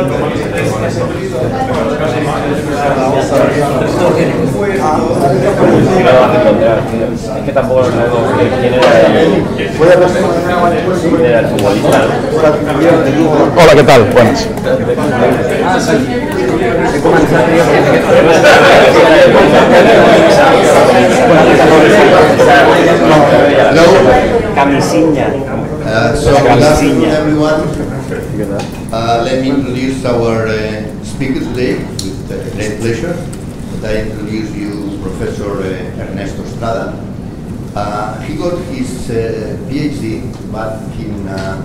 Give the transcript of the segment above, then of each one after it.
Es que tampoco sabemos quién era el, quién era el futbolista. Hola, ¿qué tal? Buenas. Camisinha. Uh, so good afternoon, everyone. Uh, let me introduce our uh, speaker today with uh, great pleasure. I introduce you Professor uh, Ernesto Estrada. Uh, he got his uh, PhD back in uh,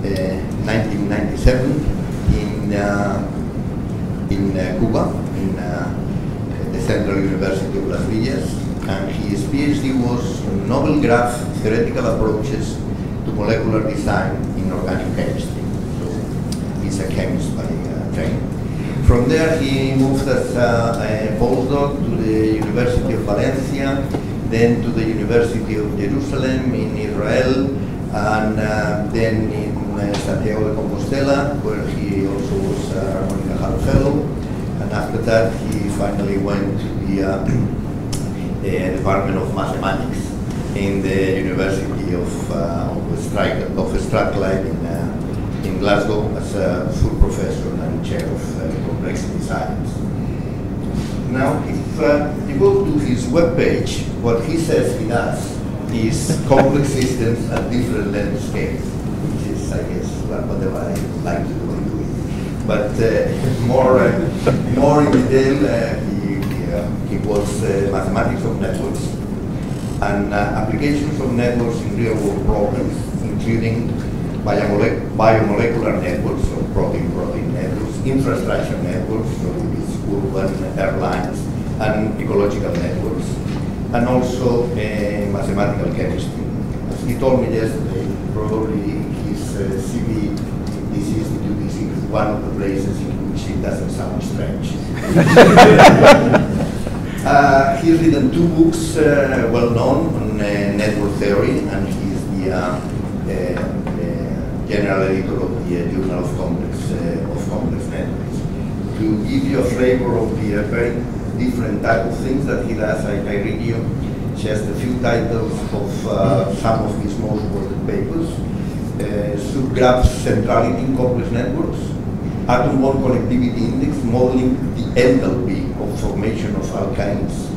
uh, 1997 in in Cuba, in the Central University of Las Villas, and his PhD was novel graph theoretical approaches to molecular design in organic chemistry. He's a chemist by uh, training. From there, he moved as uh, a postdoc to the University of Valencia, then to the University of Jerusalem in Israel, and uh, then in uh, Santiago de Compostela, where he also was a Ramon y Cajal Fellow. And after that, he finally went to the uh, uh, Department of Mathematics in the University of, uh, of, Strathclyde in, uh, in Glasgow as a full professor and chair of uh, complexity science. Now, if uh, you go to his webpage, what he says he does is complex systems at different length scales, which is, I guess, what- whatever I like to do. But uh, more, uh, more in detail, uh, he, uh, he was uh, mathematics of networks and applications of networks in real-world problems, including biomolecular networks or protein-protein networks, infrastructure networks, so these urban airlines, and ecological networks, and also uh, mathematical chemistry. As he told me yesterday, probably his uh, CV, this institute is in one of the places in which it doesn't sound strange. Uh, he's written two books uh, well known on uh, network theory, and he's the general editor of the Journal of Complex uh, of Complex Networks. To give you a flavor of the uh, very different type of things that he does, I, I read you just a few titles of uh, some of his most quoted papers. Uh, subgraph centrality in complex networks, atom-bond connectivity index modeling the enthalpy of formation of alkanes.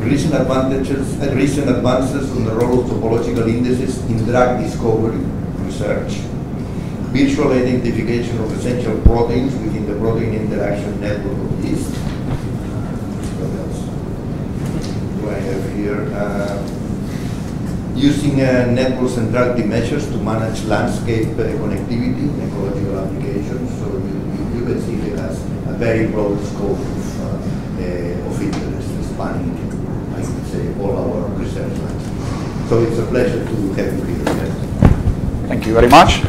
Recent advantages, recent advances on the role of topological indices in drug discovery research. Visual identification of essential proteins within the protein interaction network of yeast. What else do I have here? Uh, using uh, network centrality measures to manage landscape uh, connectivity ecological applications. So you, you, you can see it has a very broad scope of, uh, uh, of interest, spanning, I would say, all our research lines. So it's a pleasure to have you here. Thank you very much.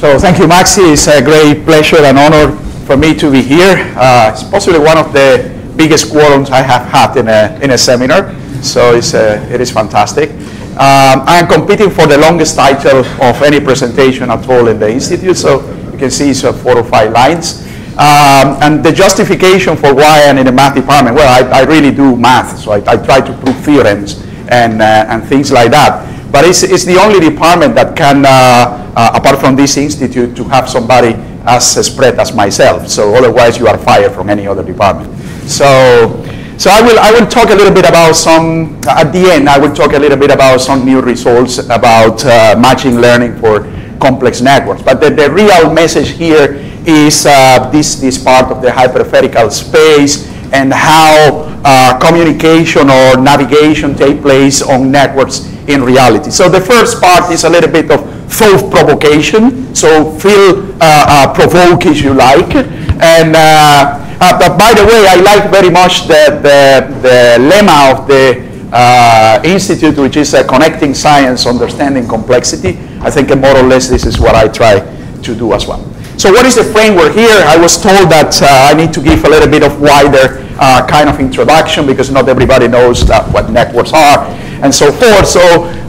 So thank you, Maxi. It's a great pleasure and honor for me to be here. Uh, it's possibly one of the biggest quorums I have had in a, in a seminar, so it's, uh, it is fantastic. Um, I am competing for the longest title of any presentation at all in the Institute, so you can see it's uh, four or five lines. Um, and the justification for why I'm in the math department, well, I, I really do math, so I, I try to prove theorems and, uh, and things like that. But it's, it's the only department that can, uh, uh, apart from this institute, to have somebody as spread as myself. So otherwise you are fired from any other department. So, so I will, I will talk a little bit about some, at the end, I will talk a little bit about some new results about uh, machine learning for complex networks. But the, the real message here is uh, this, this part of the hyperspherical space and how uh, communication or navigation take place on networks in reality. So the first part is a little bit of thought provocation, so feel uh, uh, if you like. And uh, uh, but by the way, I like very much the, the, the lemma of the uh, institute, which is uh, connecting science, understanding complexity. I think more or less this is what I try to do as well. So what is the framework here? I was told that I need to give a little bit of wider uh, kind of introduction because not everybody knows what networks are and so forth. So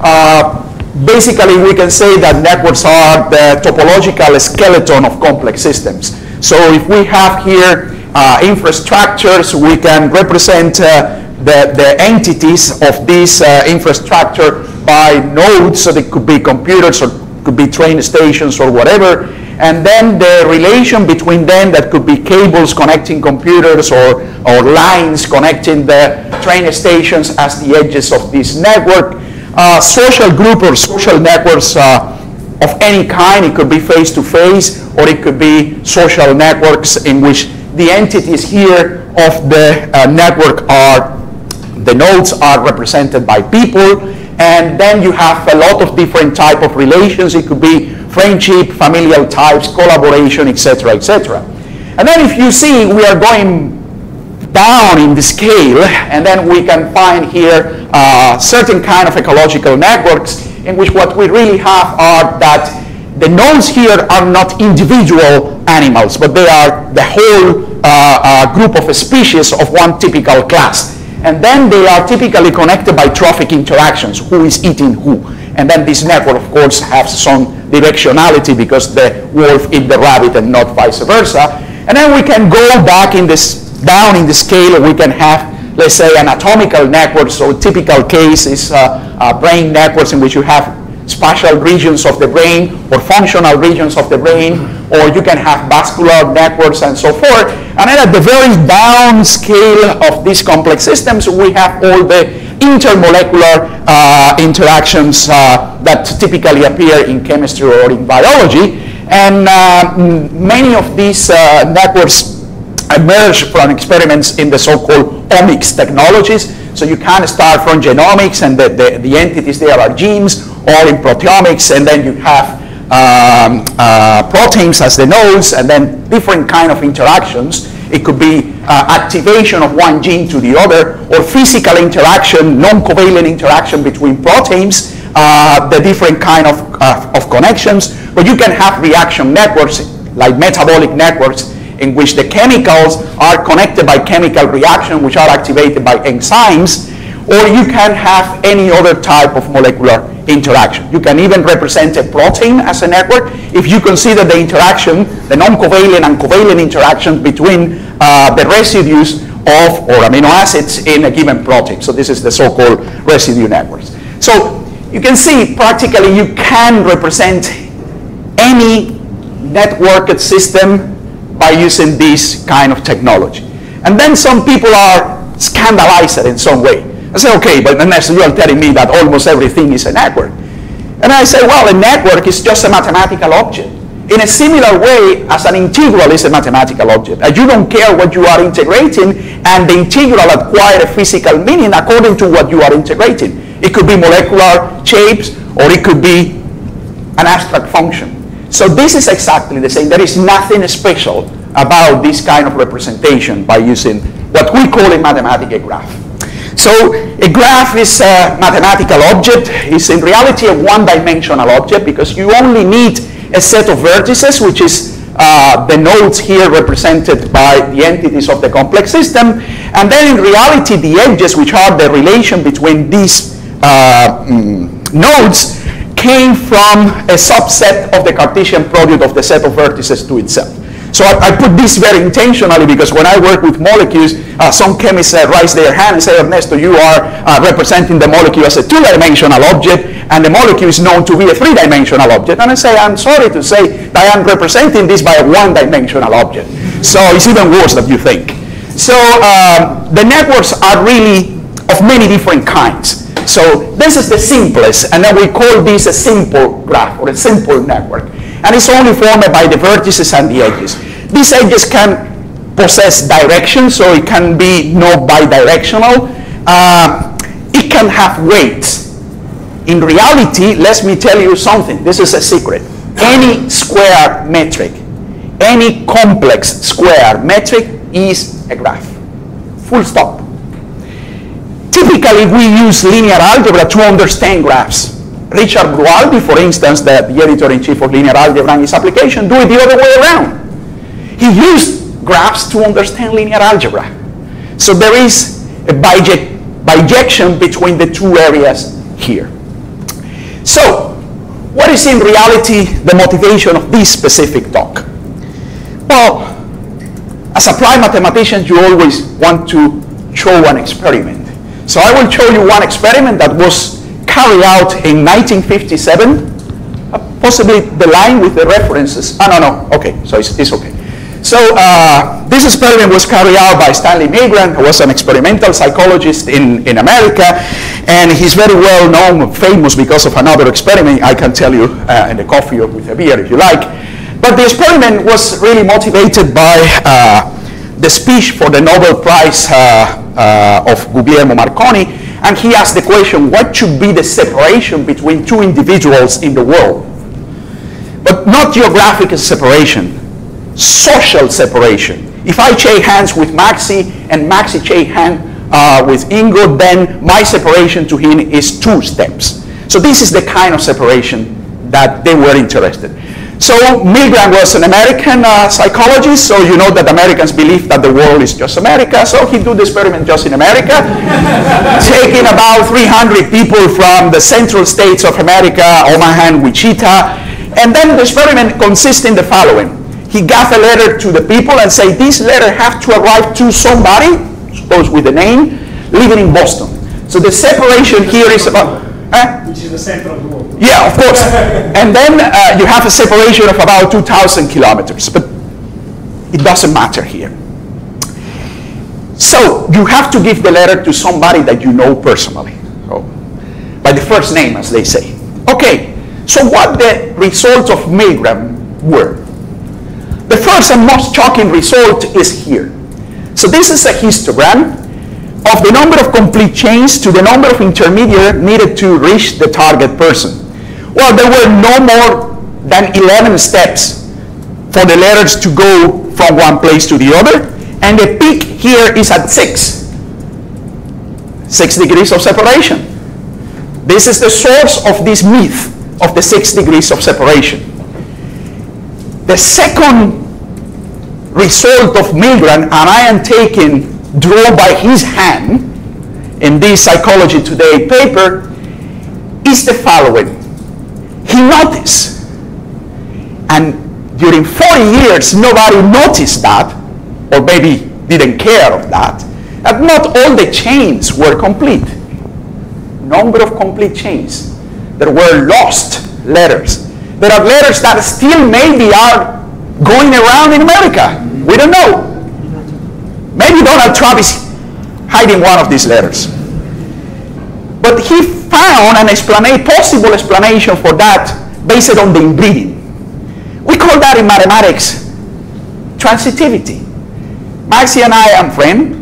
uh, basically we can say that networks are the topological skeleton of complex systems. So if we have here uh, infrastructures, we can represent uh, the, the entities of this uh, infrastructure by nodes, so they could be computers or could be train stations or whatever, and then the relation between them that could be cables connecting computers or, or lines connecting the train stations as the edges of this network. Uh, social group or social networks uh, of any kind, it could be face-to-face -face, or it could be social networks in which the entities here of the uh, network are, the nodes are represented by people, and then you have a lot of different type of relations. It could be friendship, familial types, collaboration, etc., etc. And then if you see, we are going down in the scale, and then we can find here uh, certain kind of ecological networks in which what we really have are that the nodes here are not individual animals, but they are the whole uh, uh, group of species of one typical class. And then they are typically connected by trophic interactions, who is eating who. And then this network, of course, has some directionality because the wolf eat the rabbit and not vice versa. And then we can go back in this, down in the scale, we can have, let's say, anatomical networks. So typical case is uh, uh, brain networks in which you have spatial regions of the brain or functional regions of the brain, or you can have vascular networks and so forth. And then at the very down scale of these complex systems, we have all the intermolecular uh, interactions uh, that typically appear in chemistry or in biology. And uh, many of these uh, networks emerge from experiments in the so-called omics technologies. So you can start from genomics and the, the, the entities there are genes, or in proteomics, and then you have um, uh, proteins as the nodes, and then different kind of interactions. It could be uh, activation of one gene to the other, or physical interaction, non-covalent interaction between proteins, uh, the different kind of, uh, of connections. But you can have reaction networks, like metabolic networks, in which the chemicals are connected by chemical reaction, which are activated by enzymes, or you can have any other type of molecular interaction. You can even represent a protein as a network if you consider the interaction, the non-covalent and covalent interactions between uh, the residues of or amino acids in a given protein. So this is the so-called residue networks. So you can see practically you can represent any networked system by using this kind of technology. And then some people are scandalized in some way. I say, okay, but Ernesto, you are telling me that almost everything is a network. And I say, well, a network is just a mathematical object. In a similar way as an integral is a mathematical object. And you don't care what you are integrating, and the integral acquire a physical meaning according to what you are integrating. It could be molecular shapes, or it could be an abstract function. So this is exactly the same. There is nothing special about this kind of representation by using what we call in mathematics a graph. So a graph is a mathematical object. It's in reality a one-dimensional object because you only need a set of vertices, which is uh, the nodes here represented by the entities of the complex system. And then in reality, the edges, which are the relation between these uh, mm, nodes, came from a subset of the Cartesian product of the set of vertices to itself. So I, I, put this very intentionally because when I work with molecules, uh, some chemists uh, raise their hand and say, Ernesto, you are uh, representing the molecule as a two-dimensional object, and the molecule is known to be a three-dimensional object. And I say, I'm sorry to say that I am representing this by a one-dimensional object. So it's even worse than you think. So um, the networks are really of many different kinds. So this is the simplest, and then we call this a simple graph or a simple network and it's only formed by the vertices and the edges. These edges can possess direction, so it can be not bidirectional. Uh, it can have weights. In reality, let me tell you something. This is a secret. Any square matrix, any complex square matrix is a graph. Full stop. Typically, we use linear algebra to understand graphs. Richard Brualdi, for instance, the, the editor-in-chief of linear algebra and his application, do it the other way around. He used graphs to understand linear algebra. So there is a bijection between the two areas here. So, what is in reality the motivation of this specific talk? Well, as applied mathematicians, you always want to show an experiment. So I will show you one experiment that was carried out in 1957, uh, possibly the line with the references. Ah, no, no, okay, so it's, it's okay. So uh, this experiment was carried out by Stanley Milgram, who was an experimental psychologist in, in America, and he's very well known, famous because of another experiment I can tell you uh, in the coffee or with a beer if you like. But the experiment was really motivated by uh, the speech for the Nobel Prize uh, uh, of Guglielmo Marconi, and he asked the question, what should be the separation between two individuals in the world? But not geographical separation, social separation. If I shake hands with Maxi and Maxi shake hands uh, with Ingo, then my separation to him is two steps. So this is the kind of separation that they were interested. So Milgram was an American uh, psychologist, so you know that Americans believe that the world is just America, so he did the experiment just in America, taking about 300 people from the central states of America, Omaha and Wichita, and then the experiment consists in the following he gave a letter to the people and say, this letter have to arrive to somebody, suppose with a name, living in Boston. So the separation here is about... Which is the center of the world. Yeah, of course. and then uh, you have a separation of about 2,000 kilometers, but it doesn't matter here. So you have to give the letter to somebody that you know personally, so, by the first name, as they say. Okay, so what the results of Milgram were. The first and most shocking result is here. So this is a histogram of the number of complete chains to the number of intermediate needed to reach the target person. Well, there were no more than 11 steps for the letters to go from one place to the other, and the peak here is at 6. 6 degrees of separation. This is the source of this myth of the 6 degrees of separation. The second result of Milgram, and I am taking drawn by his hand in this Psychology Today paper, is the following. He noticed, and during 40 years nobody noticed that, or maybe didn't care of that, that not all the chains were complete. Number of complete chains. There were lost letters. There are letters that still maybe are going around in America. We don't know. Maybe Donald Trump is hiding one of these letters. But he found an explanation, possible explanation for that based on the inbreeding. We call that in mathematics transitivity. Maxi and I am friends.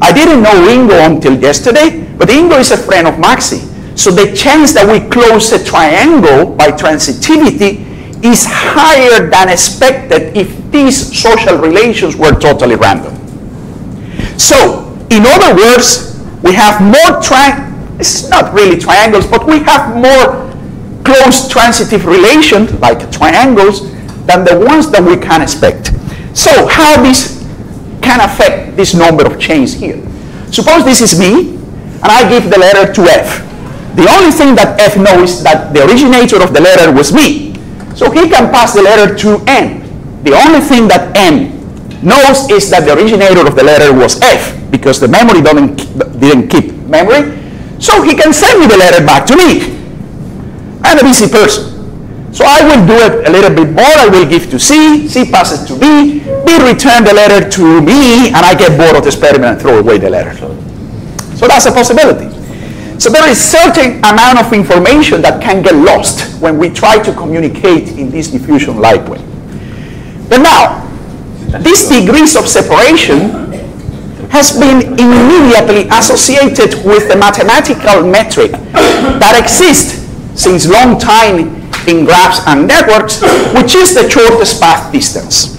I didn't know Ingo until yesterday, but Ingo is a friend of Maxi. So the chance that we close a triangle by transitivity is higher than expected if these social relations were totally random. So, in other words, we have more tri it's not really triangles, but we have more close transitive relations, like triangles, than the ones that we can expect. So how this can affect this number of chains here. Suppose this is me, and I give the letter to F. The only thing that F knows that the originator of the letter was me. So he can pass the letter to N. The only thing that M knows is that the originator of the letter was F because the memory didn't, didn't keep memory. So he can send me the letter back to me. I'm a busy person. So I will do it a little bit more. I will give to C. C passes to B. B return the letter to me, and I get bored of the experiment and throw away the letter. So that's a possibility. So there is certain amount of information that can get lost when we try to communicate in this diffusion-like way. But now, these degrees of separation has been immediately associated with the mathematical metric that exists since long time in graphs and networks, which is the shortest path distance.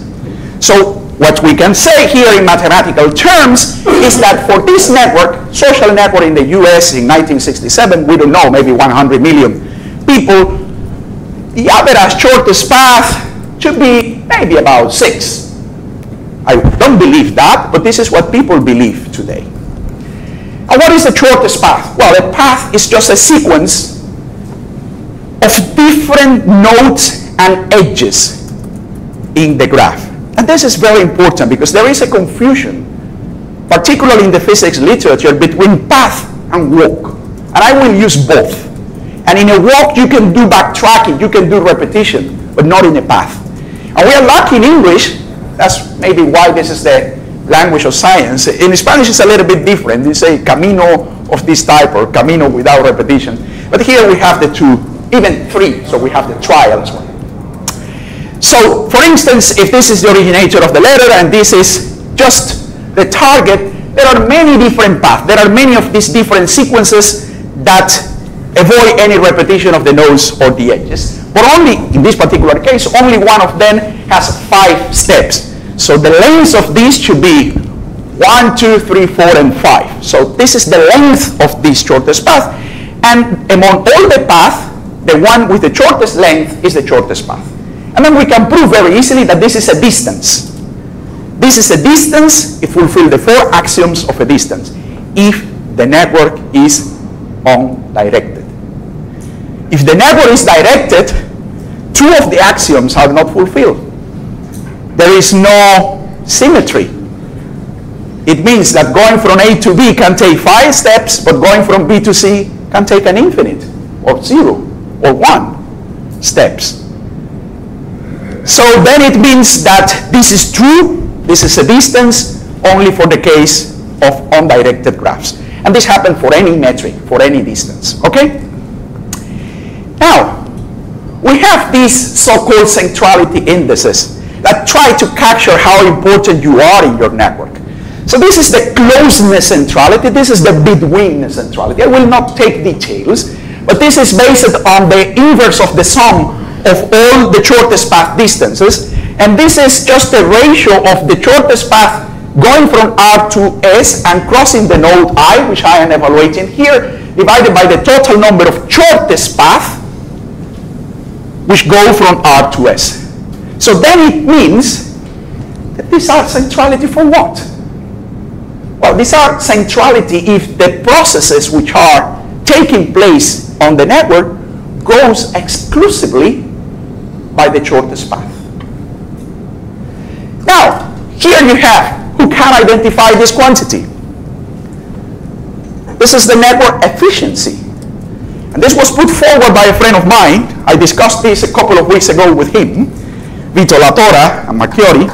So what we can say here in mathematical terms is that for this network, social network in the US in 1967, we don't know, maybe 100 million people, the average shortest path should be maybe about six. I don't believe that, but this is what people believe today. And what is the shortest path? Well, a path is just a sequence of different nodes and edges in the graph. And this is very important because there is a confusion, particularly in the physics literature, between path and walk. And I will use both. And in a walk, you can do backtracking, you can do repetition, but not in a path. And we are lucky in English, that's maybe why this is the language of science. In Spanish, it's a little bit different. They say camino of this type or camino without repetition. But here we have the two, even three, so we have the trail as well. So, for instance, if this is the originator of the letter and this is just the target, there are many different paths. There are many of these different sequences that avoid any repetition of the nodes or the edges. But only, in this particular case, only one of them has five steps. So the length of these should be one, two, three, four, and 5. So this is the length of this shortest path. And among all the paths, the one with the shortest length is the shortest path. And then we can prove very easily that this is a distance. This is a distance, it fulfills the four axioms of a distance, if the network is undirected. If the network is directed, two of the axioms are not fulfilled. There is no symmetry. It means that going from A to B can take five steps, but going from B to C can take an infinite, or zero, or one steps. So then it means that this is true, this is a distance, only for the case of undirected graphs. And this happens for any metric, for any distance, okay? We have these so-called centrality indices that try to capture how important you are in your network. So this is the closeness centrality, this is the between centrality. I will not take details, but this is based on the inverse of the sum of all the shortest path distances. And this is just the ratio of the shortest path going from R to S and crossing the node I, which I am evaluating here, divided by the total number of shortest path, which go from R to S. So then it means that these are centrality for what? Well, these are centrality if the processes which are taking place on the network goes exclusively by the shortest path. Now, here you have who can identify this quantity. This is the network efficiency. And this was put forward by a friend of mine. I discussed this a couple of weeks ago with him, Vito Latora and Marchiori.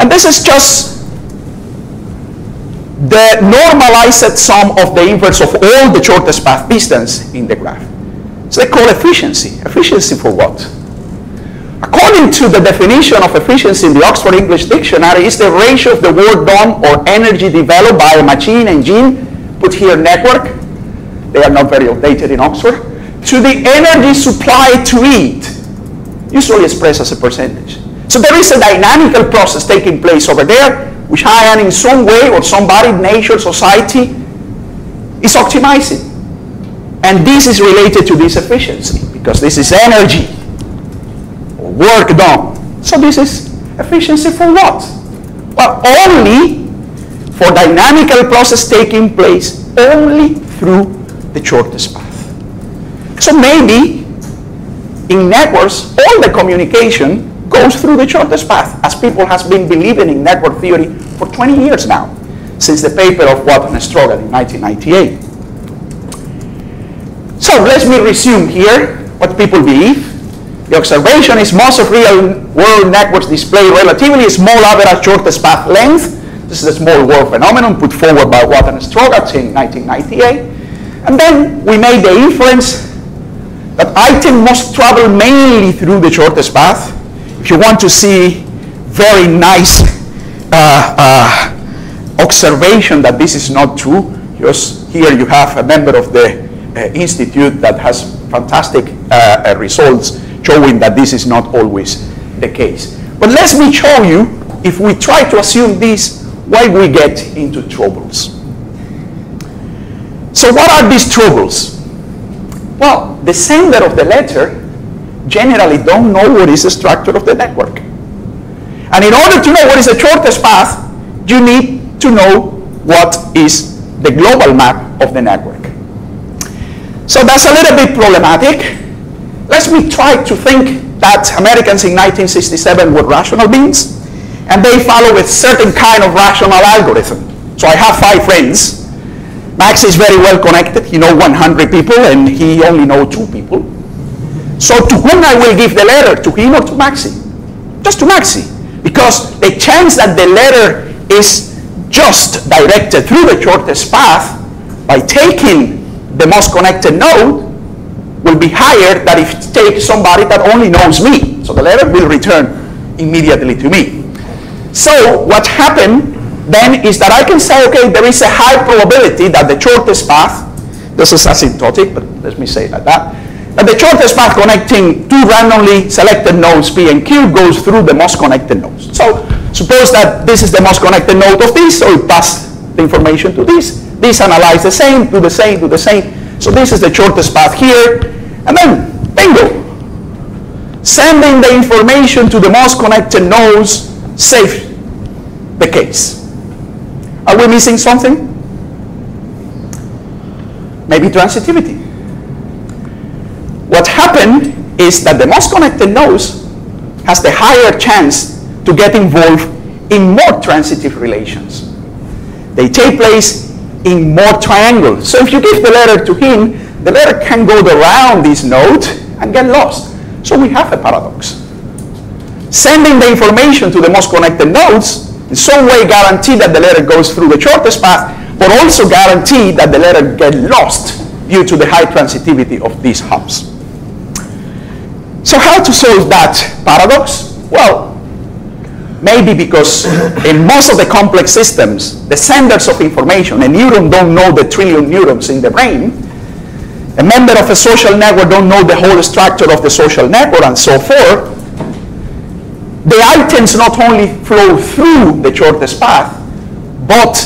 And this is just the normalized sum of the inverse of all the shortest path distance in the graph. So they call efficiency. Efficiency for what? According to the definition of efficiency in the Oxford English Dictionary, is the ratio of the work done or energy developed by a machine, engine, put here network, they are not very updated in Oxford, to the energy supplied to it, usually expressed as a percentage. So there is a dynamical process taking place over there, which I am in some way or somebody, nature, society, is optimizing. And this is related to this efficiency, because this is energy work done. So this is efficiency for what? Well, only for dynamical process taking place only through the shortest path. So maybe in networks, all the communication goes through the shortest path, as people has been believing in network theory for 20 years now, since the paper of Watts and Strogatz in 1998. So let me resume here what people believe. The observation is most of real-world networks display relatively small average shortest path length. This is a small world phenomenon put forward by Watts and Strogatz in 1998. And then we made the inference that item must travel mainly through the shortest path. If you want to see very nice uh, uh, observation that this is not true, just here you have a member of the uh, institute that has fantastic uh, uh, results showing that this is not always the case. But let me show you, if we try to assume this, why we get into troubles. So what are these troubles? Well, the sender of the letter generally don't know what is the structure of the network. And in order to know what is the shortest path, you need to know what is the global map of the network. So that's a little bit problematic. let's me try to think that Americans in 1967 were rational beings, and they follow a certain kind of rational algorithm. So I have five friends. Max is very well connected. He knows 100 people, and he only knows two people. So to whom I will give the letter, to him or to Maxi? Just to Maxi. Because the chance that the letter is just directed through the shortest path by taking the most connected node will be higher than if it takes somebody that only knows me. So the letter will return immediately to me. So what happened then is that I can say, okay, there is a high probability that the shortest path, this is asymptotic, but let me say it like that, that the shortest path connecting two randomly selected nodes P and Q goes through the most connected nodes. So suppose that this is the most connected node of this, so it passed the information to this. This analyze the same, do the same, do the same. So this is the shortest path here. And then, bingo. Sending the information to the most connected nodes saves the case. Are we missing something? Maybe transitivity. What happened is that the most connected nodes has the higher chance to get involved in more transitive relations. They take place in more triangles. So if you give the letter to him, the letter can go around this node and get lost. So we have a paradox. Sending the information to the most connected nodes in some way guarantee that the letter goes through the shortest path, but also guarantee that the letter get lost due to the high transitivity of these hubs. So how to solve that paradox? Well, maybe because in most of the complex systems, the senders of information, a neuron don't know the trillion neurons in the brain, a member of a social network don't know the whole structure of the social network and so forth, the items not only flow through the shortest path, but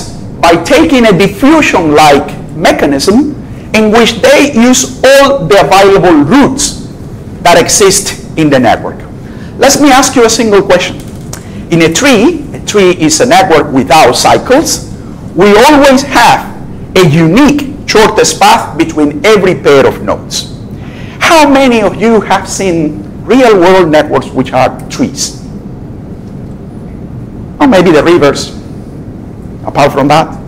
by taking a diffusion-like mechanism in which they use all the available routes that exist in the network. Let me ask you a single question. In a tree, a tree is a network without cycles, we always have a unique shortest path between every pair of nodes. How many of you have seen real world networks which are trees? Or maybe the rivers. Apart from that?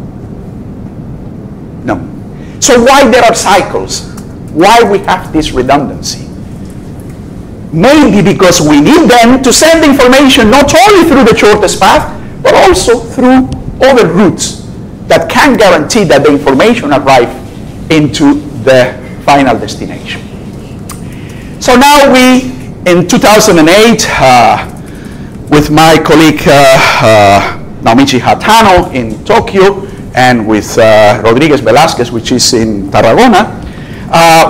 No. So why there are cycles? Why we have this redundancy? Maybe because we need them to send information not only through the shortest path, but also through other routes that can guarantee that the information arrive into the final destination. So now we, in 2008, uh, with my colleague uh, uh, Naomichi Hatano in Tokyo and with uh, Rodriguez Velasquez, which is in Tarragona,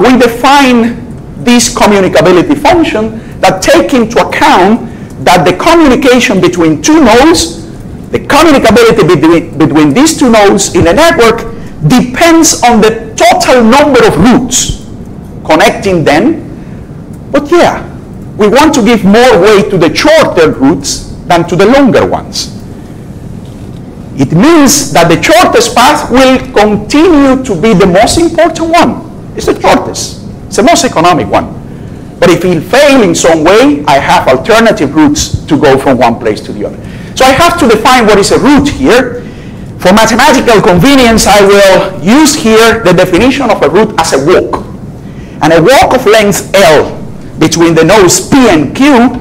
we define this communicability function that take into account that the communication between two nodes, the communicability between, between these two nodes in a network depends on the total number of routes connecting them. But yeah, we want to give more weight to the shorter routes than to the longer ones. It means that the shortest path will continue to be the most important one. It's the shortest. It's the most economic one. But if it fails in some way, I have alternative routes to go from one place to the other. So I have to define what is a route here. For mathematical convenience, I will use here the definition of a route as a walk. And a walk of length L between the nodes P and Q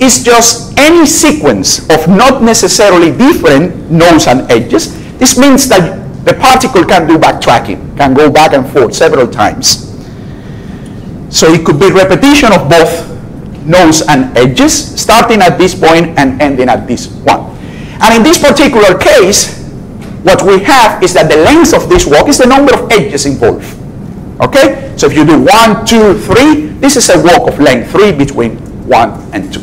is just any sequence of not necessarily different nodes and edges. This means that the particle can do backtracking, can go back and forth several times. So it could be repetition of both nodes and edges, starting at this point and ending at this one. And in this particular case, what we have is that the length of this walk is the number of edges involved. Okay? So if you do one, two, three, this is a walk of length three between one and two.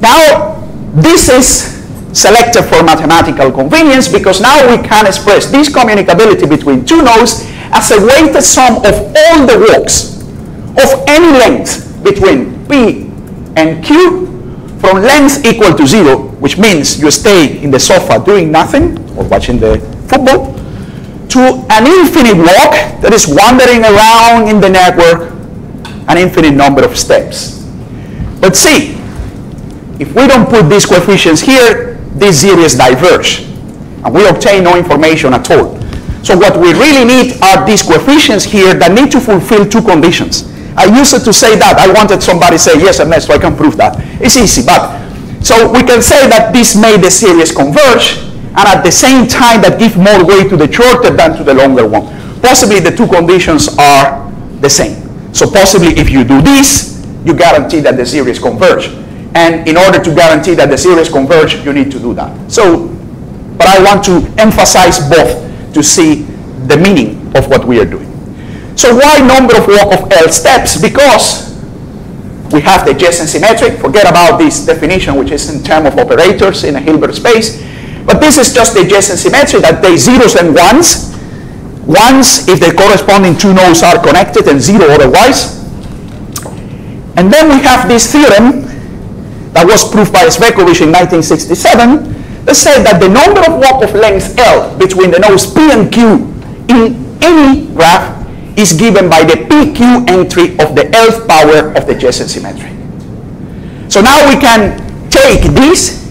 Now, this is selected for mathematical convenience because now we can express this communicability between two nodes as a weighted sum of all the walks of any length between P and Q from length equal to zero, which means you stay in the sofa doing nothing or watching the football, to an infinite walk that is wandering around in the network an infinite number of steps. But see, if we don't put these coefficients here, these series diverge, and we obtain no information at all. So what we really need are these coefficients here that need to fulfill two conditions. I used it to say that. I wanted somebody to say, yes, Ernesto, I can prove that. It's easy, but so we can say that this made the series converge, and at the same time that give more weight to the shorter than to the longer one. Possibly the two conditions are the same. So possibly if you do this, you guarantee that the series converge. And in order to guarantee that the series converge, you need to do that. So, but I want to emphasize both to see the meaning of what we are doing. So why number of walk of L steps? Because we have the adjacency matrix. Forget about this definition, which is in terms of operators in a Hilbert space. But this is just the adjacency matrix that they zeros and ones. Ones if the corresponding two nodes are connected and zero otherwise. And then we have this theorem that was proved by Cvetković in 1967 that said that the number of walk of length L between the nodes P and Q in any graph is given by the PQ entry of the Lth power of the adjacency matrix. So now we can take this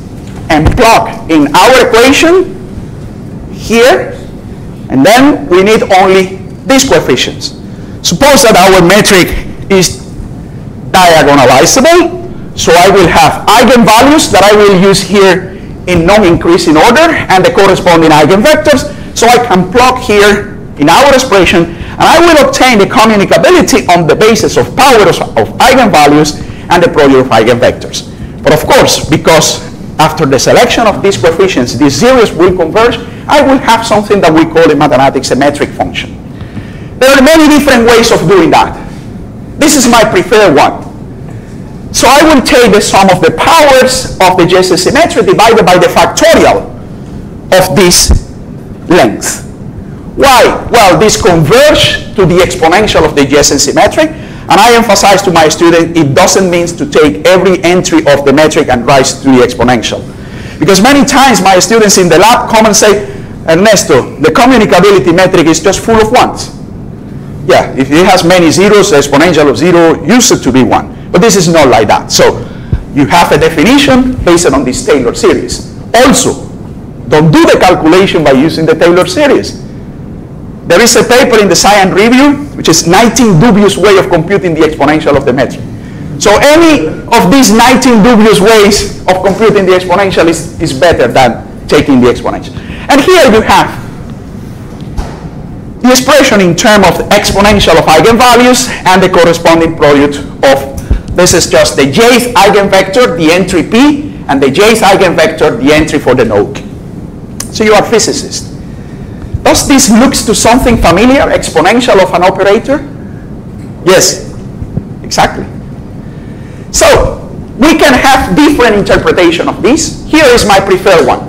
and plug in our equation here, and then we need only these coefficients. Suppose that our metric is diagonalizable, so I will have eigenvalues that I will use here in non-increasing order and the corresponding eigenvectors, so I can plug here in our expression and I will obtain the communicability on the basis of powers of eigenvalues and the product of eigenvectors. But of course, because after the selection of these coefficients, these series will converge, I will have something that we call a mathematics symmetric function. There are many different ways of doing that. This is my preferred one. So I will take the sum of the powers of the adjacency matrix divided by the factorial of this length. Why? Well, this converges to the exponential of the adjacency matrix. And I emphasize to my students, it doesn't mean to take every entry of the metric and rise to the exponential. Because many times my students in the lab come and say, Ernesto, the communicability metric is just full of ones. Yeah, if it has many zeros, the exponential of zero used to be one. But this is not like that. So you have a definition based on this Taylor series. Also, don't do the calculation by using the Taylor series. There is a paper in the SIAM Review, which is 19 dubious way of computing the exponential of the metric. So any of these 19 dubious ways of computing the exponential is, is better than taking the exponential. And here you have the expression in terms of the exponential of eigenvalues and the corresponding product of, this is just the jth eigenvector, the entry p, and the jth eigenvector, the entry for the node. So you are physicists. Does this looks to something familiar, exponential of an operator? Yes, exactly. So we can have different interpretation of this. Here is my preferred one.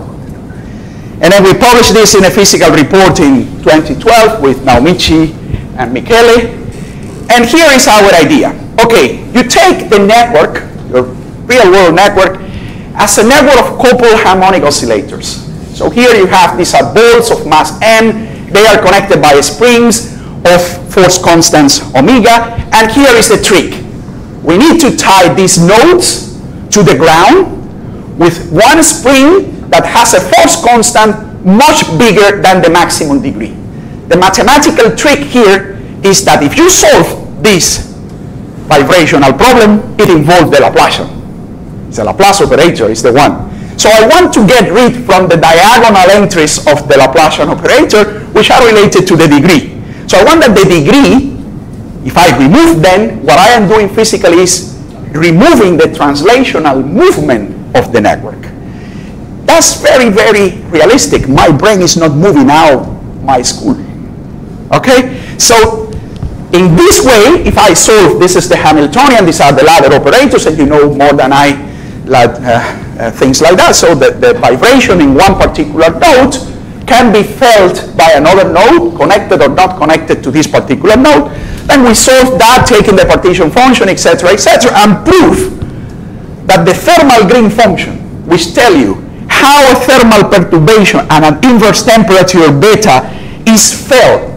And then we published this in a physical report in 2012 with Naomichi and Michele. And here is our idea. Okay, you take the network, your real world network, as a network of coupled harmonic oscillators. So here you have these are balls of mass m. They are connected by springs of force constants omega. And here is the trick. We need to tie these nodes to the ground with one spring that has a force constant much bigger than the maximum degree. The mathematical trick here is that if you solve this vibrational problem, it involves the Laplacian. It's a Laplace operator is the one. So I want to get rid from the diagonal entries of the Laplacian operator, which are related to the degree. So I want that the degree, if I remove them, what I am doing physically is removing the translational movement of the network. That's very, very realistic. My brain is not moving out my school. Okay? So in this way, if I solve, this is the Hamiltonian, these are the ladder operators, and you know more than I, like, uh, uh, things like that. So the, the vibration in one particular node can be felt by another node, connected or not connected to this particular node. Then we solve that, taking the partition function, etc., etc., and prove that the thermal green function, which tell you how a thermal perturbation and an inverse temperature beta is felt,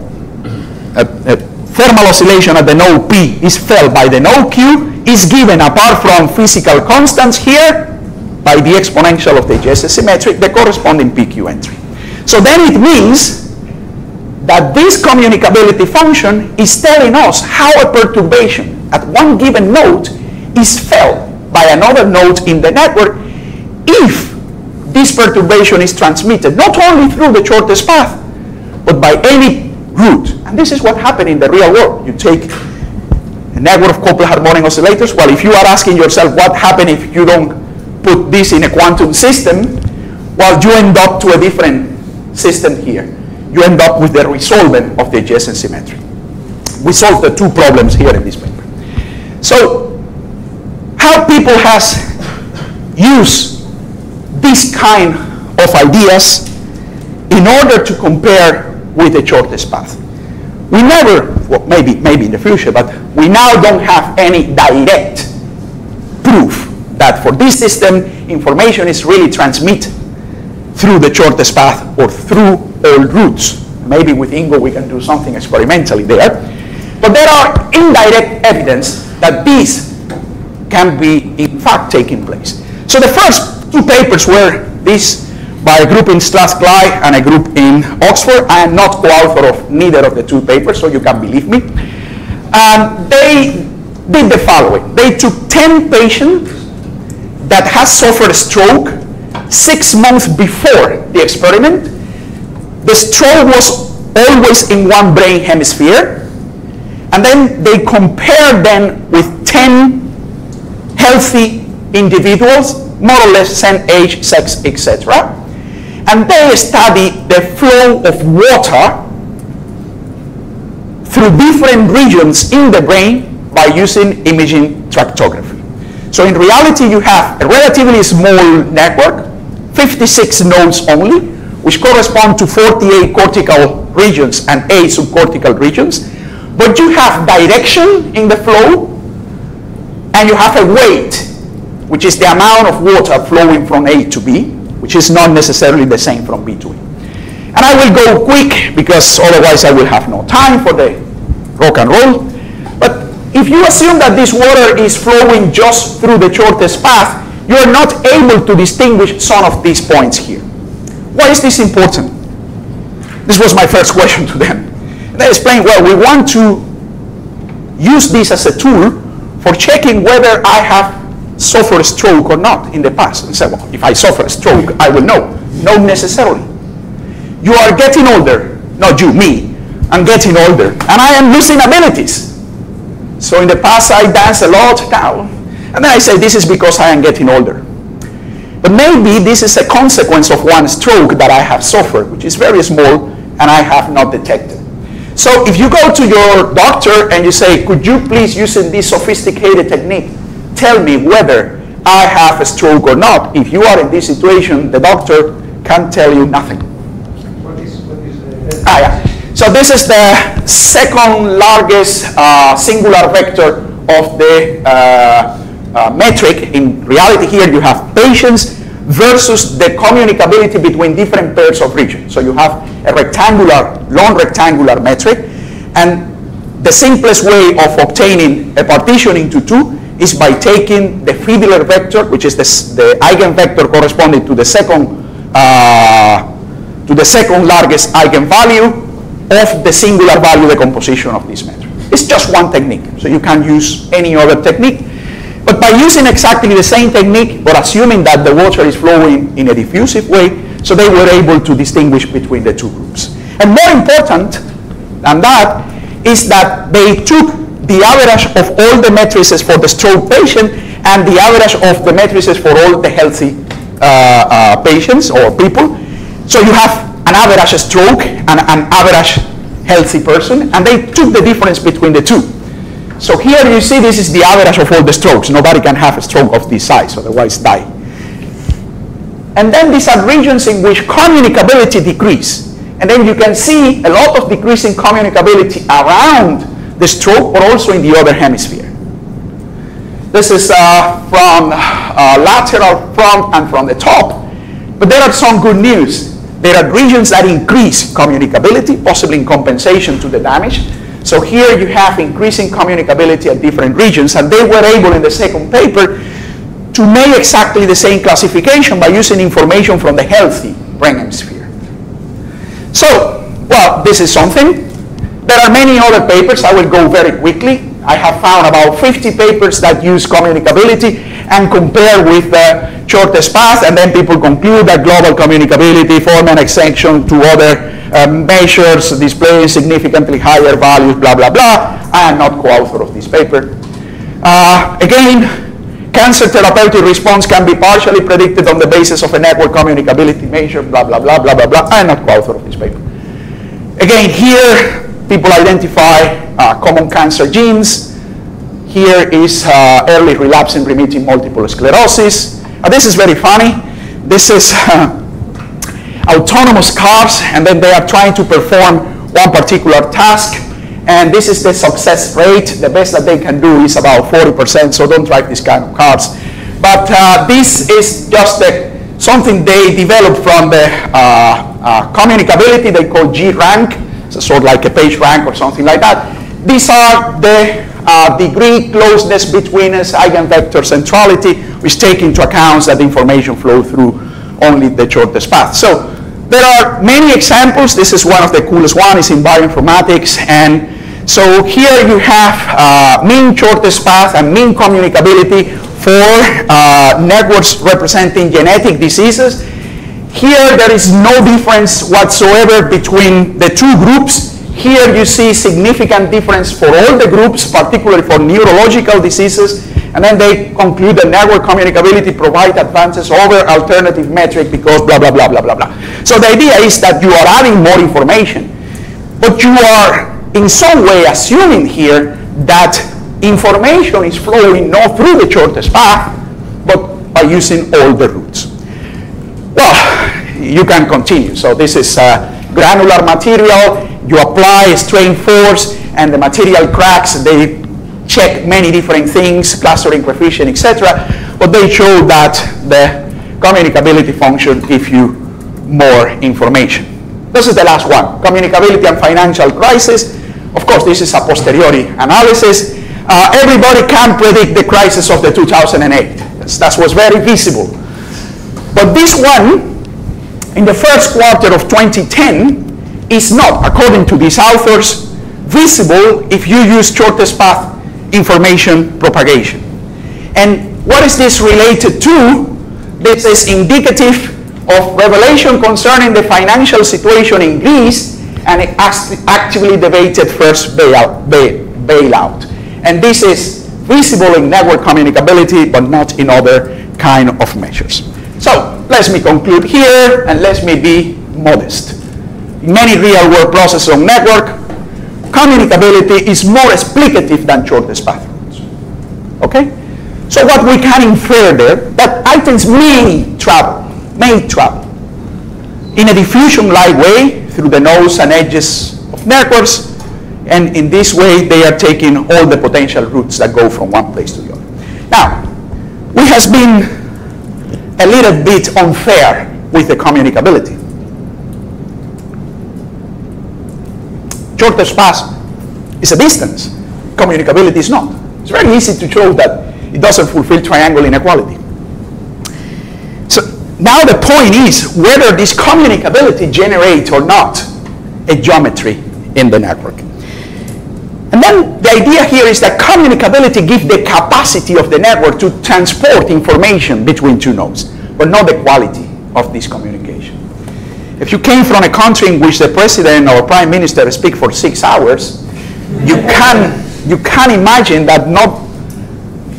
a, a thermal oscillation at the node P is felt by the node Q is given apart from physical constants here by the exponential of the adjacency matrix, the corresponding PQ entry. So then it means that this communicability function is telling us how a perturbation at one given node is felt by another node in the network if this perturbation is transmitted not only through the shortest path, but by any route. And this is what happened in the real world. You take a network of coupled harmonic oscillators. Well, if you are asking yourself what happened if you don't put this in a quantum system, well, you end up to a different system here. You end up with the resolvent of the adjacency matrix. We solved the two problems here in this paper. So, how people has used this kind of ideas in order to compare with the shortest path. We never, well, maybe, maybe in the future, but we now don't have any direct proof that for this system, information is really transmitted through the shortest path or through all routes. Maybe with Ingo we can do something experimentally there. But there are indirect evidence that this can be in fact taking place. So the first two papers were this by a group in Strathclyde and a group in Oxford. I am not co-author of neither of the two papers, so you can believe me. And they did the following. They took 10 patients that has suffered a stroke six months before the experiment. The stroke was always in one brain hemisphere. And then they compared them with 10 healthy individuals, more or less same age, sex, etc and they study the flow of water through different regions in the brain by using imaging tractography. So in reality, you have a relatively small network, 56 nodes only, which correspond to 48 cortical regions and 8 subcortical regions. But you have direction in the flow, and you have a weight, which is the amount of water flowing from A to B which is not necessarily the same from B to E. And I will go quick because otherwise I will have no time for the rock and roll. If you assume that this water is flowing just through the shortest path, you are not able to distinguish some of these points here. Why is this important? This was my first question to them. And they explained, well, we want to use this as a tool for checking whether I have suffered a stroke or not in the past and said, well, if I suffer a stroke, I will know. Not necessarily. You are getting older, not you, me. I'm getting older, and I am losing abilities. So in the past, I danced a lot now. And then I say, this is because I am getting older. But maybe this is a consequence of one stroke that I have suffered, which is very small, and I have not detected. So if you go to your doctor and you say, could you please using this sophisticated technique tell me whether I have a stroke or not. If you are in this situation, the doctor can tell you nothing. What is, what is. Ah, yeah. So this is the second largest uh, singular vector of the uh, uh, metric. In reality here you have patients versus the communicability between different pairs of regions. So you have a rectangular, long rectangular metric and the simplest way of obtaining a partition into two is by taking the Fiedler vector, which is the, the eigenvector corresponding to the second uh, to the second largest eigenvalue of the singular value decomposition of this metric. It's just one technique, so you can't use any other technique. But by using exactly the same technique, but assuming that the water is flowing in a diffusive way, so they were able to distinguish between the two groups. And more important than that is that they took the average of all the matrices for the stroke patient and the average of the matrices for all the healthy uh, uh, patients or people. So you have an average stroke and an average healthy person, and they took the difference between the two. So here you see this is the average of all the strokes. Nobody can have a stroke of this size, otherwise die. And then these are regions in which communicability decrease. And then you can see a lot of decreasing communicability around the stroke, but also in the other hemisphere. This is uh, from uh, lateral front and from the top. But there are some good news. There are regions that increase communicability, possibly in compensation to the damage. So here you have increasing communicability at different regions, and they were able in the second paper to make exactly the same classification by using information from the healthy brain hemisphere. So, well, this is something. There are many other papers. I will go very quickly. I have found about 50 papers that use communicability and compare with the shortest path, and then people conclude that global communicability form an exception to other um, measures displaying significantly higher values, blah, blah, blah. I am not co-author of this paper. Uh, again, cancer therapeutic response can be partially predicted on the basis of a network communicability measure, blah, blah, blah, blah, blah, blah. I am not co-author of this paper. Again, here, people identify uh, common cancer genes. Here is uh, early relapsing remitting multiple sclerosis. Uh, this is very funny. This is uh, autonomous cars, and then they are trying to perform one particular task. And this is the success rate. The best that they can do is about 40%, so don't drive this kind of cars. But uh, this is just something they developed from the uh, uh, communicability they call G-rank, so sort of like a page rank or something like that. These are the uh, degree closeness betweenness, eigenvector centrality, which take into account that information flow through only the shortest path. So there are many examples. This is one of the coolest one is in bioinformatics. And so here you have uh, mean shortest path and mean communicability for uh, networks representing genetic diseases. Here there is no difference whatsoever between the two groups. Here you see significant difference for all the groups, particularly for neurological diseases. And then they conclude that network communicability provide advances over alternative metric because blah, blah, blah, blah, blah, blah. So the idea is that you are adding more information, but you are in some way assuming here that information is flowing not through the shortest path, but by using all the routes. Well, you can continue. So this is uh, granular material. You apply strain force, and the material cracks. They check many different things, clustering coefficient, etc. But they show that the communicability function gives you more information. This is the last one, communicability and financial crisis. Of course, this is a posteriori analysis. Uh, everybody can predict the crisis of the 2008. That was very visible. But this one, in the first quarter of 2010, is not, according to these authors, visible if you use shortest path information propagation. And what is this related to? This is indicative of revelation concerning the financial situation in Greece and it actively debated first bailout, bailout. And this is visible in network communicability, but not in other kind of measures. So let me conclude here and let me be modest. Many real world processes on network, communicability is more explicative than shortest path. Okay? So what we can infer there, that items may travel, may travel in a diffusion-like way through the nodes and edges of networks, and in this way they are taking all the potential routes that go from one place to the other. Now, we has been a little bit unfair with the communicability. Shortest path is a distance. Communicability is not. It's very easy to show that it doesn't fulfill triangle inequality. So now the point is whether this communicability generates or not a geometry in the network. And then the idea here is that communicability gives the capacity of the network to transport information between two nodes, but not the quality of this communication. If you came from a country in which the president or prime minister speak for six hours, you can, you can imagine that not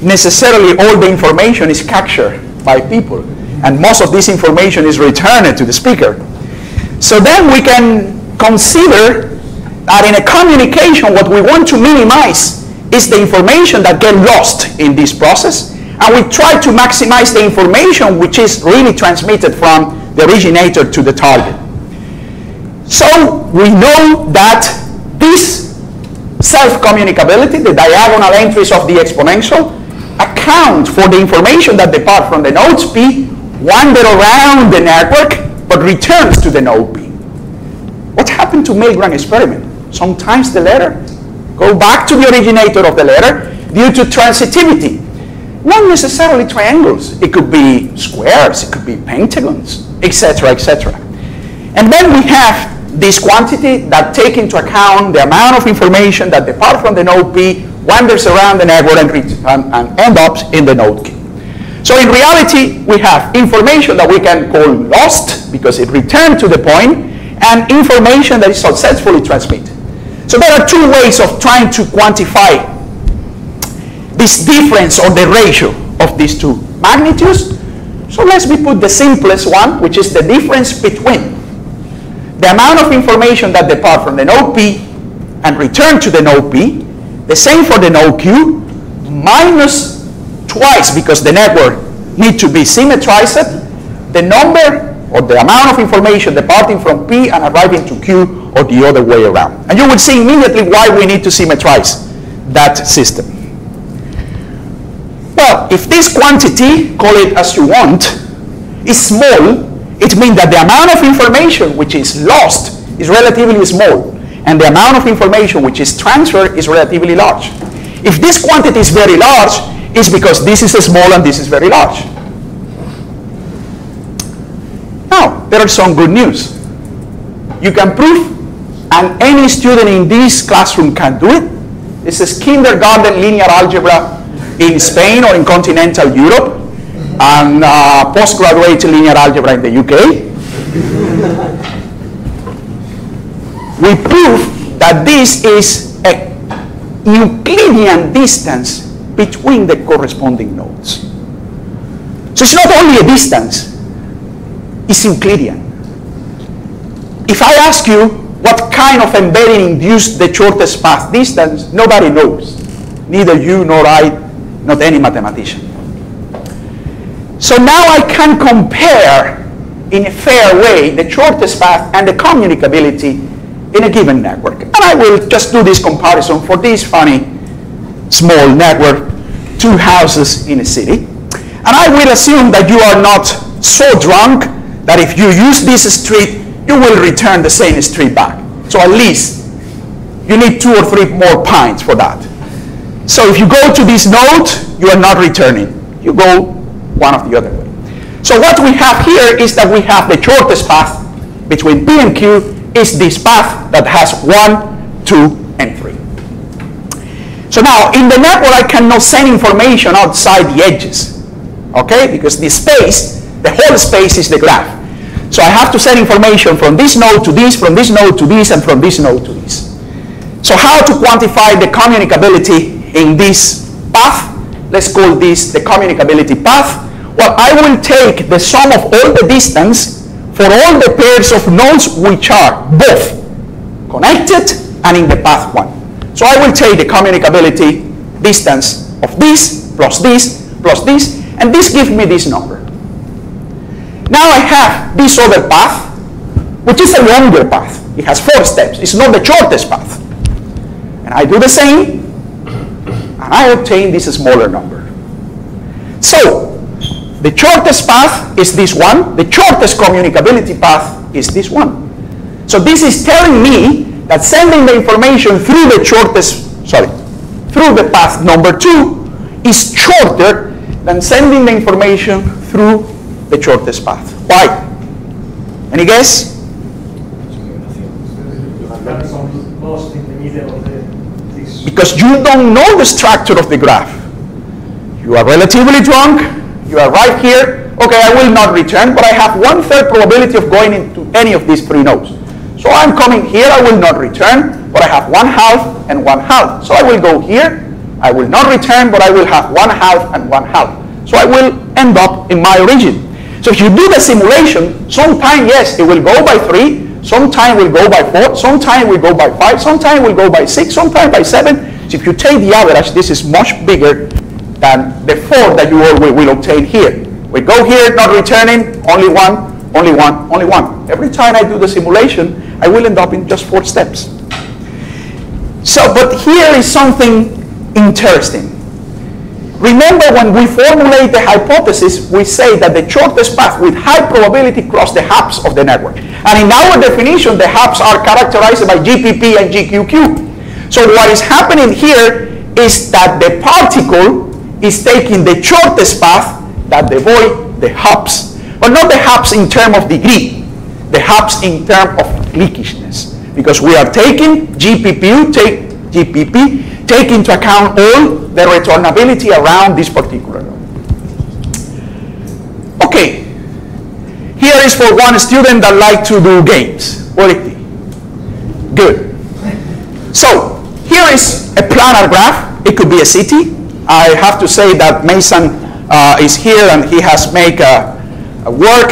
necessarily all the information is captured by people. And most of this information is returned to the speaker. So then we can consider that in a communication, what we want to minimize is the information that get lost in this process. And we try to maximize the information which is really transmitted from the originator to the target. So we know that this self-communicability, the diagonal entries of the exponential, account for the information that depart from the nodes P, wander around the network, but returns to the node P. What happened to Milgram experiment? Sometimes the letter go back to the originator of the letter due to transitivity. Not necessarily triangles. It could be squares, it could be pentagons, etc., etc. And then we have this quantity that take into account the amount of information that depart from the node P wanders around the network and, and, and end up in the node Q. So in reality, we have information that we can call lost because it returned to the point, and information that is successfully transmitted. So there are two ways of trying to quantify this difference or the ratio of these two magnitudes. So let's me put the simplest one, which is the difference between the amount of information that depart from the node P and return to the node P, the same for the node Q, minus twice because the network need to be symmetrized, the number or the amount of information departing from P and arriving to Q or the other way around. And you will see immediately why we need to symmetrize that system. If this quantity, call it as you want, is small, it means that the amount of information which is lost is relatively small, and the amount of information which is transferred is relatively large. If this quantity is very large, it's because this is small and this is very large. Now, there are some good news. You can prove, and any student in this classroom can do it. This is kindergarten linear algebra in Spain or in continental Europe, and uh, postgraduate linear algebra in the UK. we prove that this is a Euclidean distance between the corresponding nodes. So it's not only a distance, it's Euclidean. If I ask you what kind of embedding induced the shortest path distance, nobody knows. Neither you nor I not any mathematician. So now I can compare in a fair way the shortest path and the communicability in a given network. And I will just do this comparison for this funny small network, two houses in a city. And I will assume that you are not so drunk that if you use this street, you will return the same street back. So at least you need two or three more pints for that. So if you go to this node, you are not returning. You go one of the other way. So what we have here is that we have the shortest path between P and Q is this path that has 1, 2, and 3. So now, in the network, I cannot send information outside the edges, okay? Because the space, the whole space is the graph. So I have to send information from this node to this, from this node to this, and from this node to this. So how to quantify the communicability in this path. Let's call this the communicability path. Well, I will take the sum of all the distance for all the pairs of nodes which are both connected and in the path 1. So I will take the communicability distance of this plus this plus this, and this gives me this number. Now I have this other path, which is a longer path. It has four steps. It's not the shortest path. And I do the same and I obtain this smaller number. So, the shortest path is this one. The shortest communicability path is this one. So this is telling me that sending the information through the shortest, sorry, through the path number two is shorter than sending the information through the shortest path. Why? Any guess? Because you don't know the structure of the graph. You are relatively drunk, you are right here, okay, I will not return, but I have one third probability of going into any of these three nodes. So I'm coming here, I will not return, but I have one half and one half. So I will go here, I will not return, but I will have one half and one half. So I will end up in my origin. So if you do the simulation, sometime, yes, it will go by three, sometime will go by four, sometime will go by five, sometime will go by six, sometime by seven. So if you take the average, this is much bigger than the four that you will, will obtain here. We go here, not returning, only one, only one, only one. Every time I do the simulation, I will end up in just four steps. So, but here is something interesting. Remember when we formulate the hypothesis, we say that the shortest path with high probability cross the hubs of the network. And in our definition, the hubs are characterized by GPP and GQQ. So what is happening here is that the particle is taking the shortest path that avoid the hubs. But not the hubs in terms of degree, the hubs in terms of cliquishness. Because we are taking GPP, take GPP, take into account all the returnability around this particular. Okay, here is for one student that like to do games. What is it? Good. So, here is a planar graph. It could be a city. I have to say that Mason uh, is here and he has made a, a work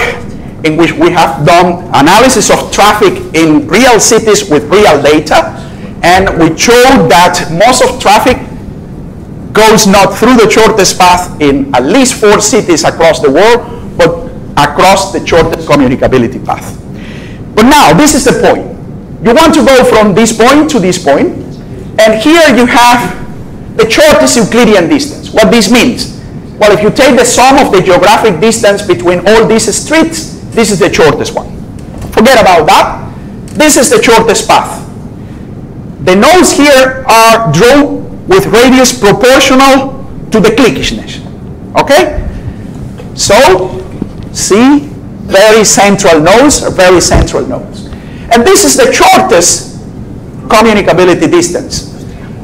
in which we have done analysis of traffic in real cities with real data. And we showed that most of traffic goes not through the shortest path in at least four cities across the world, but across the shortest communicability path. But now, this is the point. You want to go from this point to this point, and here you have the shortest Euclidean distance. What this means? Well, if you take the sum of the geographic distance between all these streets, this is the shortest one. Forget about that. This is the shortest path. The nodes here are drawn with radius proportional to the cliquishness. Okay? So, see, very central nodes are very central nodes. And this is the shortest communicability distance.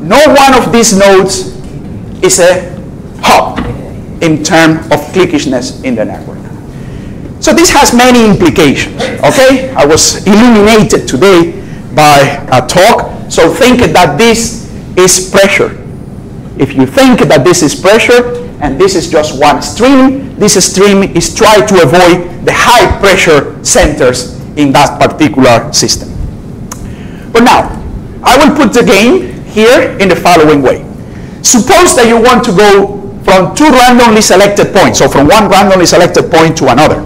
No one of these nodes is a hub in terms of cliquishness in the network. So this has many implications, okay? I was illuminated today by a talk, so think that this is pressure. If you think that this is pressure, and this is just one stream, this stream is try to avoid the high pressure centers in that particular system. But now, I will put the game here in the following way. Suppose that you want to go from two randomly selected points, so from one randomly selected point to another.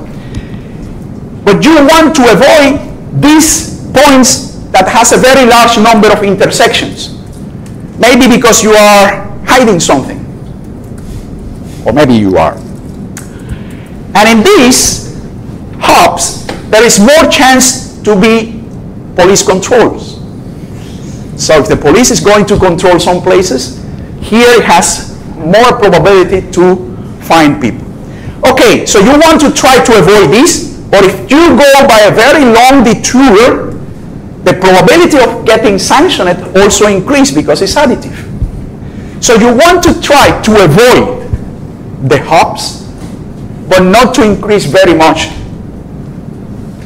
But you want to avoid these points that has a very large number of intersections. Maybe because you are hiding something. Or maybe you are. And in these hubs, there is more chance to be police controls. So if the police is going to control some places, here it has more probability to find people. Okay, so you want to try to avoid this, or if you go by a very long detour, the probability of getting sanctioned also increase because it's additive. So you want to try to avoid the hubs, but not to increase very much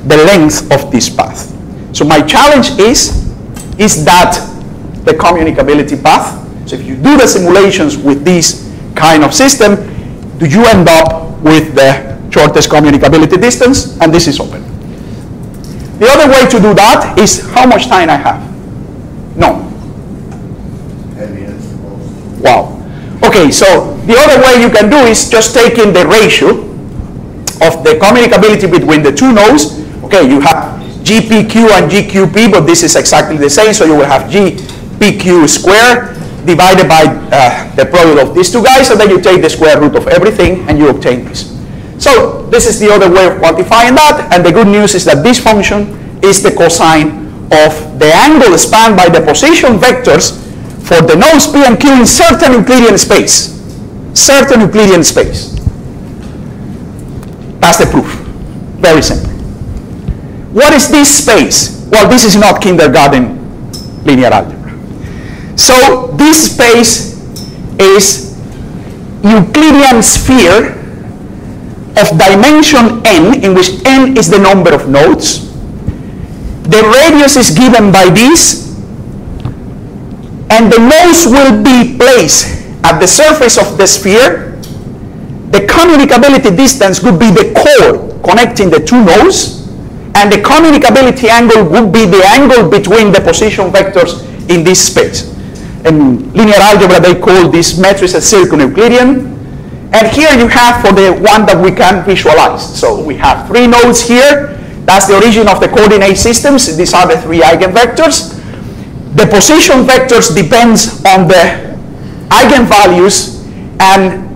the length of this path. So my challenge is, is that the communicability path? So if you do the simulations with this kind of system, do you end up with the shortest communicability distance, and this is open. The other way to do that is how much time I have. No. Wow. Okay, so the other way you can do is just taking the ratio of the communicability between the two nodes. Okay, you have GPQ and GQP, but this is exactly the same, so you will have GPQ squared divided by uh, the product of these two guys, and then you take the square root of everything, and you obtain this. So this is the other way of quantifying that, and the good news is that this function is the cosine of the angle spanned by the position vectors for the nodes P and Q in certain Euclidean space. Certain Euclidean space. That's the proof. Very simple. What is this space? Well, this is not kindergarten linear algebra. So this space is Euclidean sphere of dimension n, in which n is the number of nodes. The radius is given by this, and the nodes will be placed at the surface of the sphere. The communicability distance would be the chord connecting the two nodes, and the communicability angle would be the angle between the position vectors in this space. In linear algebra, they call this matrix a circum-Euclidean. And here you have for the one that we can visualize. So we have three nodes here. That's the origin of the coordinate systems. These are the three eigenvectors. The position vectors depends on the eigenvalues and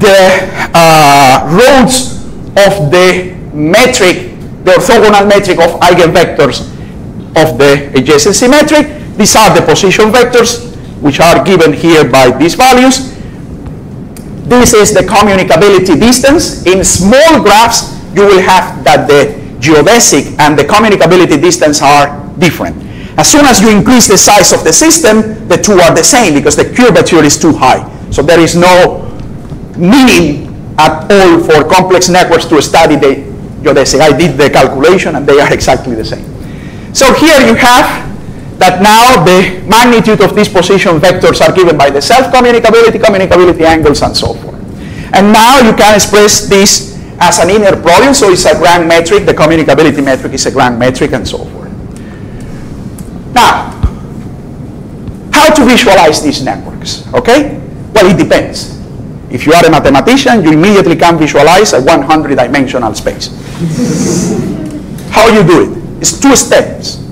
the uh, rows of the metric, the orthogonal metric of eigenvectors of the adjacency matrix. These are the position vectors, which are given here by these values. This is the communicability distance. In small graphs, you will have that the geodesic and the communicability distance are different. As soon as you increase the size of the system, the two are the same because the curvature is too high. So there is no meaning at all for complex networks to study the I did the calculation and they are exactly the same. So here you have that now the magnitude of these position vectors are given by the self-communicability, communicability angles, and so forth. And now you can express this as an inner product, so it's a Gram matrix, the communicability metric is a Gram matrix, and so forth. Now, how to visualize these networks, okay? Well, it depends. If you are a mathematician, you immediately can visualize a 100-dimensional space. How you do it? It's two steps.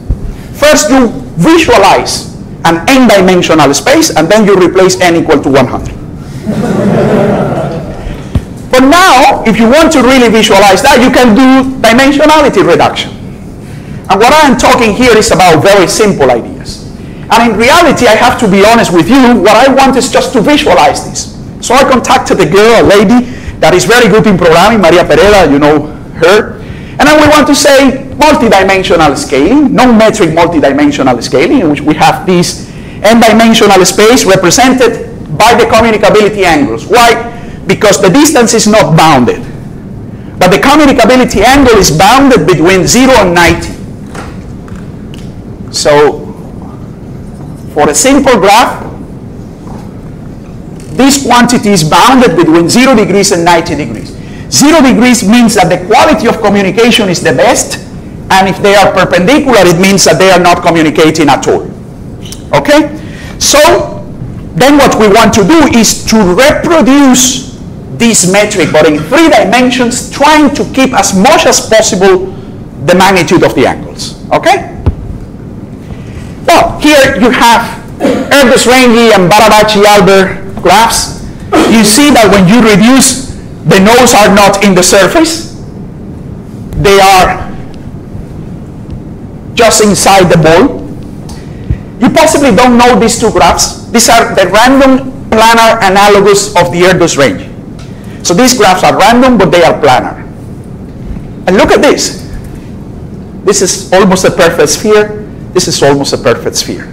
First, you visualize an n-dimensional space, and then you replace n equal to 100. but now, if you want to really visualize that, you can do dimensionality reduction. And what I am talking here is about very simple ideas. And in reality, I have to be honest with you, what I want is just to visualize this. So I contacted a girl, a lady, that is very good in programming, Maria Pereda, you know And then we want to say multidimensional scaling, non-metric multidimensional scaling, in which we have this n-dimensional space represented by the communicability angles. Why? Because the distance is not bounded. But the communicability angle is bounded between 0 and 90. So for a simple graph, this quantity is bounded between 0 degrees and 90 degrees. 0 degrees means that the quality of communication is the best, and if they are perpendicular, it means that they are not communicating at all. Okay? So, then what we want to do is to reproduce this metric, but in three dimensions, trying to keep as much as possible the magnitude of the angles. Okay? Well, here you have Erdős-Rényi and Barabási-Albert graphs. You see that when you reduce, the nodes are not in the surface. They are just inside the ball. You possibly don't know these two graphs. These are the random planar analogous of the Erdős-Rényi. So these graphs are random, but they are planar. And look at this. This is almost a perfect sphere. This is almost a perfect sphere.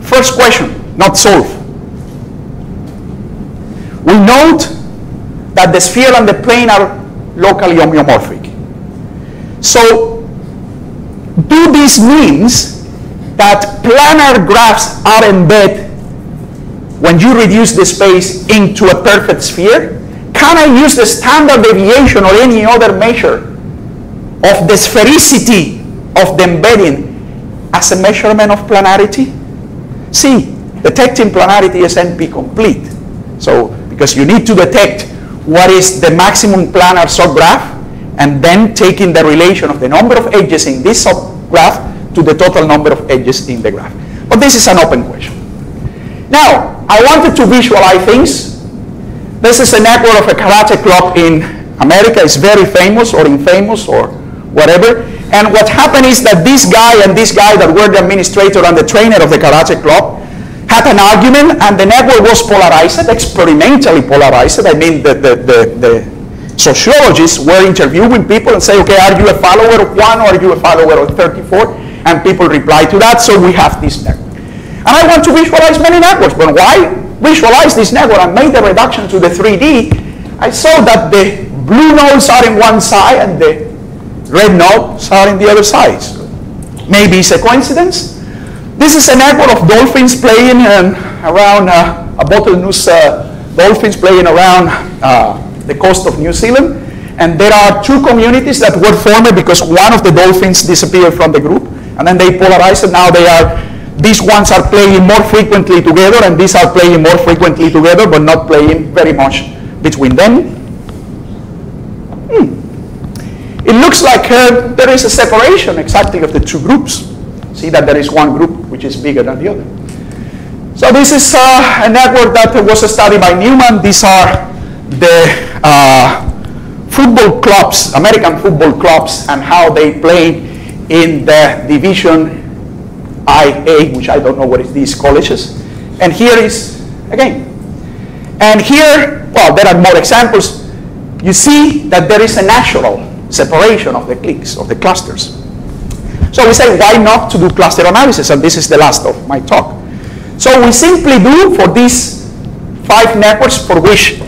First question, not solved. We note that the sphere and the plane are locally homeomorphic. So do this means that planar graphs are embedded when you reduce the space into a perfect sphere? Can I use the standard deviation or any other measure of the sphericity of the embedding as a measurement of planarity? See, detecting planarity is NP complete. So, because you need to detect what is the maximum planar subgraph and then taking the relation of the number of edges in this subgraph to the total number of edges in the graph. But this is an open question. Now, I wanted to visualize things. This is a network of a karate club in America. It's very famous or infamous or whatever. And what happened is that this guy and this guy that were the administrator and the trainer of the karate club had an argument and the network was polarized, experimentally polarized. I mean, the, the, the, the sociologists were interviewing people and say, okay, are you a follower of one or are you a follower of 34? And people reply to that, so we have this network. And I want to visualize many networks, but why visualize this network and make the reduction to the 3D? I saw that the blue nodes are in one side and the red nodes are in the other side. Maybe it's a coincidence. This is an network of dolphins playing um, around uh, a bottlenose uh, dolphins playing around uh, the coast of New Zealand. And there are two communities that were formed because one of the dolphins disappeared from the group. And then they polarized and now they are, these ones are playing more frequently together and these are playing more frequently together but not playing very much between them. Hmm. It looks like uh, there is a separation exactly of the two groups. See that there is one group which is bigger than the other. So this is uh, a network that was studied by Newman. These are the uh, football clubs, American football clubs, and how they play in the division IA, which I don't know what is these colleges. And here is, again. And here, well, there are more examples. You see that there is a natural separation of the cliques, of the clusters. So we say, why not to do cluster analysis? And this is the last of my talk. So we simply do for these five networks for which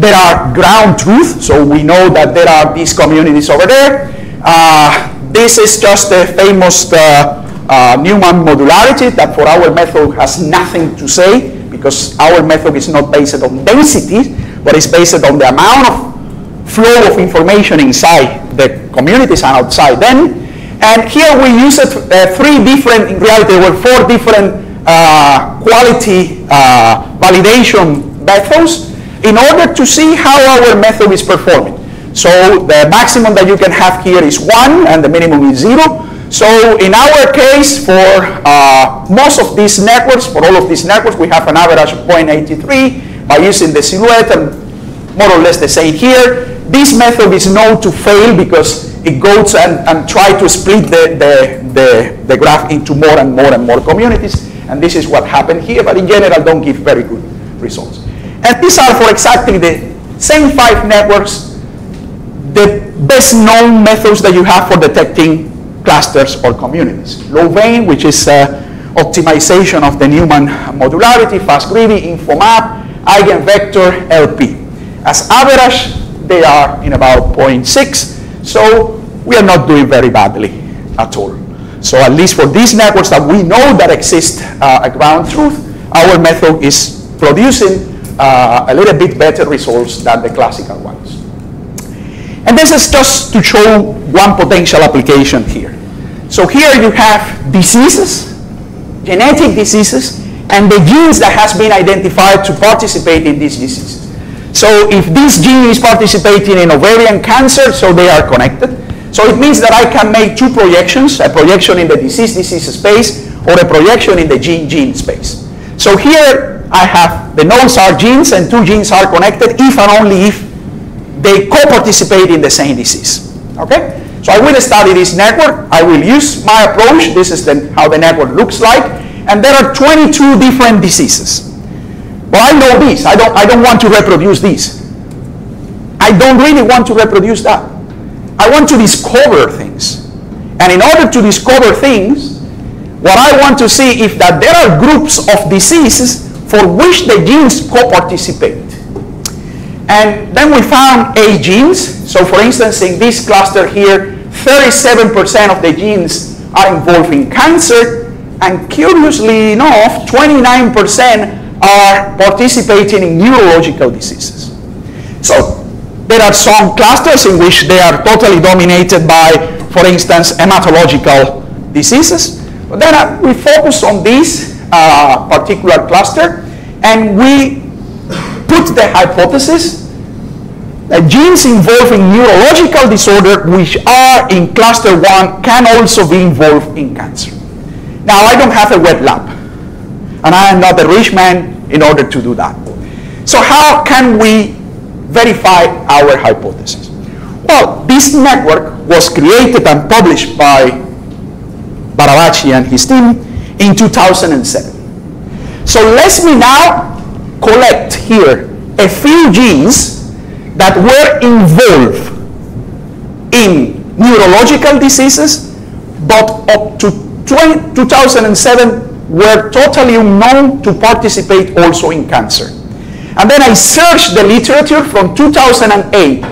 there are ground truth. So we know that there are these communities over there. Uh, this is just the famous uh, uh, Newman modularity that for our method has nothing to say because our method is not based on density, but it's based on the amount of flow of information inside the communities and outside them. And here we used uh, three different, in reality there were four different uh, quality uh, validation methods in order to see how our method is performing. So the maximum that you can have here is 1 and the minimum is 0. So in our case, for uh, most of these networks, for all of these networks, we have an average of 0.83 by using the silhouette and more or less the same here. This method is known to fail because it goes and, and try to split the, the, the, the graph into more and more and more communities. And this is what happened here, but in general don't give very good results. And these are for exactly the same five networks, the best known methods that you have for detecting clusters or communities. Louvain, which is uh, optimization of the Newman modularity, fast-greedy, InfoMap, eigenvector, LP. As average, they are in about 0.6, so we are not doing very badly at all. So at least for these networks that we know that exist uh, a ground truth, our method is producing uh, a little bit better results than the classical ones. And this is just to show one potential application here. So here you have diseases, genetic diseases, and the genes that has been identified to participate in these diseases. So if this gene is participating in ovarian cancer, so they are connected. So it means that I can make two projections, a projection in the disease-disease space or a projection in the gene-gene space. So here I have the nodes are genes and two genes are connected if and only if they co-participate in the same disease. Okay? So I will study this network. I will use my approach. This is the, how the network looks like. And there are 22 different diseases. Well, I know this. I don't, I don't want to reproduce this. I don't really want to reproduce that. I want to discover things. And in order to discover things, what I want to see is that there are groups of diseases for which the genes co-participate. And then we found A genes. So for instance, in this cluster here, 37% of the genes are involved in cancer. And curiously enough, 29% are participating in neurological diseases. So there are some clusters in which they are totally dominated by, for instance, hematological diseases. But then uh, we focus on this uh, particular cluster and we put the hypothesis that genes involved in neurological disorder which are in cluster 1 can also be involved in cancer. Now I don't have a wet lab and I am not a rich man in order to do that. So how can we verify our hypothesis? Well, this network was created and published by Barabási and his team in 2007. So let me now collect here a few genes that were involved in neurological diseases, but up to 20, 2007 were totally unknown to participate also in cancer. And then I searched the literature from 2008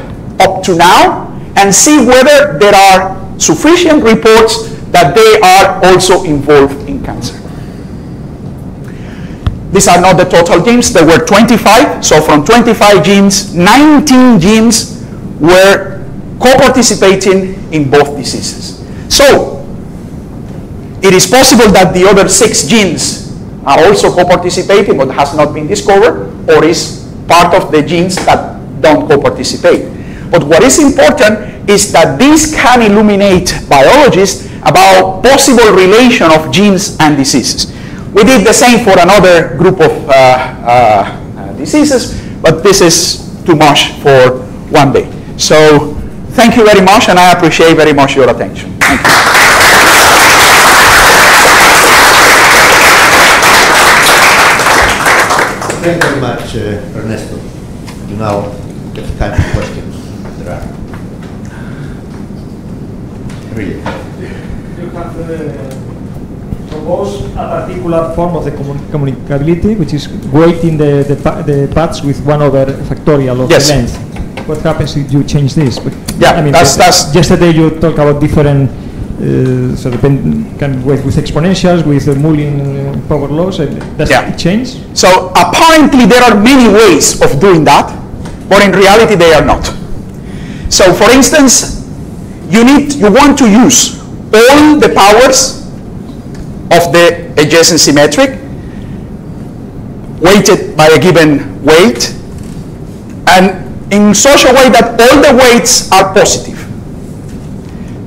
up to now and see whether there are sufficient reports that they are also involved in cancer. These are not the total genes. There were 25. So from 25 genes, 19 genes were co-participating in both diseases. So it is possible that the other six genes are also co-participating but has not been discovered or is part of the genes that don't co-participate. But what is important is that this can illuminate biologists about possible relation of genes and diseases. We did the same for another group of uh, uh, diseases, but this is too much for one day. So thank you very much, and I appreciate very much your attention. Thank you. Thank you very much, uh, Ernesto. You now get time for questions. There are. Really. You have uh, proposed a particular form of the commun- communicability, which is weighting the, the, pa- the paths with one over factorial of Yes. the length. What happens if you change this? But, Yeah, I mean, that's- that's- Yesterday you talked about different, uh, so depend, can weight with exponentials, with the Moulin uh, power laws, and does Yeah. it change? So apparently there are many ways of doing that, but in reality they are not. So for instance, you need, you want to use all the powers of the adjacency matrix weighted by a given weight and in such a way that all the weights are positive.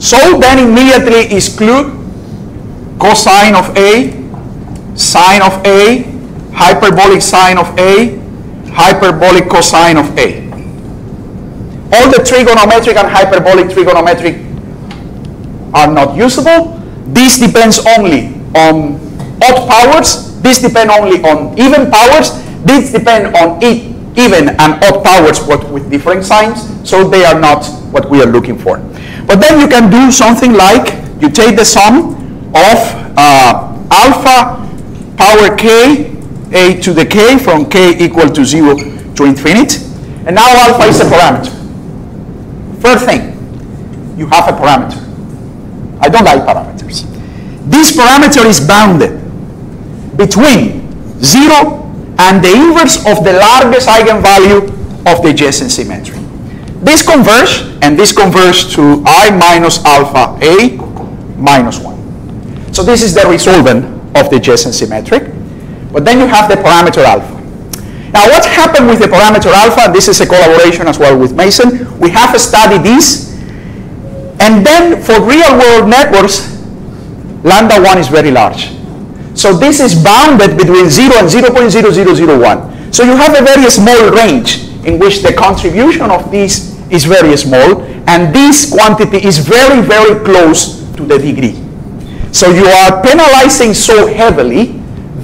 So then immediately exclude cosine of A, sine of A, hyperbolic sine of A, hyperbolic cosine of A. All the trigonometric and hyperbolic trigonometric are not usable. This depends only on odd powers. This depends only on even powers. This depend on even and odd powers, but with different signs. So they are not what we are looking for. But then you can do something like you take the sum of uh, alpha power k, a to the k from k equal to 0 to infinity. And now alpha is a parameter. First thing, you have a parameter. I don't like parameters. This parameter is bounded between 0 and the inverse of the largest eigenvalue of the adjacency matrix. This converge, and this converge to i minus alpha a minus 1. So this is the resolvent of the adjacency matrix. But then you have the parameter alpha. Now what happened with the parameter alpha, this is a collaboration as well with Mason, we have studied this, and then for real world networks, lambda 1 is very large. So this is bounded between 0 and 0.0001. So you have a very small range in which the contribution of this is very small, and this quantity is very, very close to the degree. So you are penalizing so heavily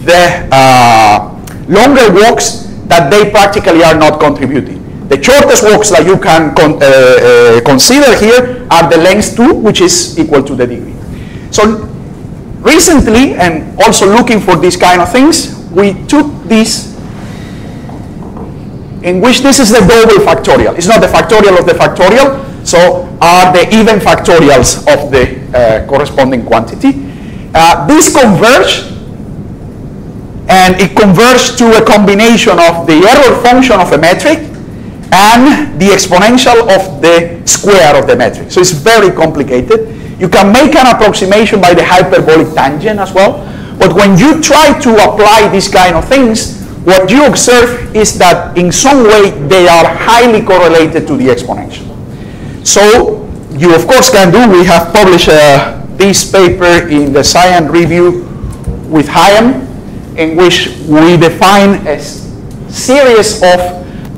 the uh, longer walks that they practically are not contributing. The shortest walks that you can con- uh, uh, consider here are the length 2, which is equal to the degree. So recently, and also looking for these kind of things, we took this in which this is the double factorial. It's not the factorial of the factorial, so are the even factorials of the uh, corresponding quantity. Uh, these converge, and it converges to a combination of the error function of a metric and the exponential of the square of the metric. So it's very complicated. You can make an approximation by the hyperbolic tangent as well, but when you try to apply these kind of things, what you observe is that in some way they are highly correlated to the exponential. So you of course can do, we have published uh, this paper in the SIAM Review with Higham, in which we define a series of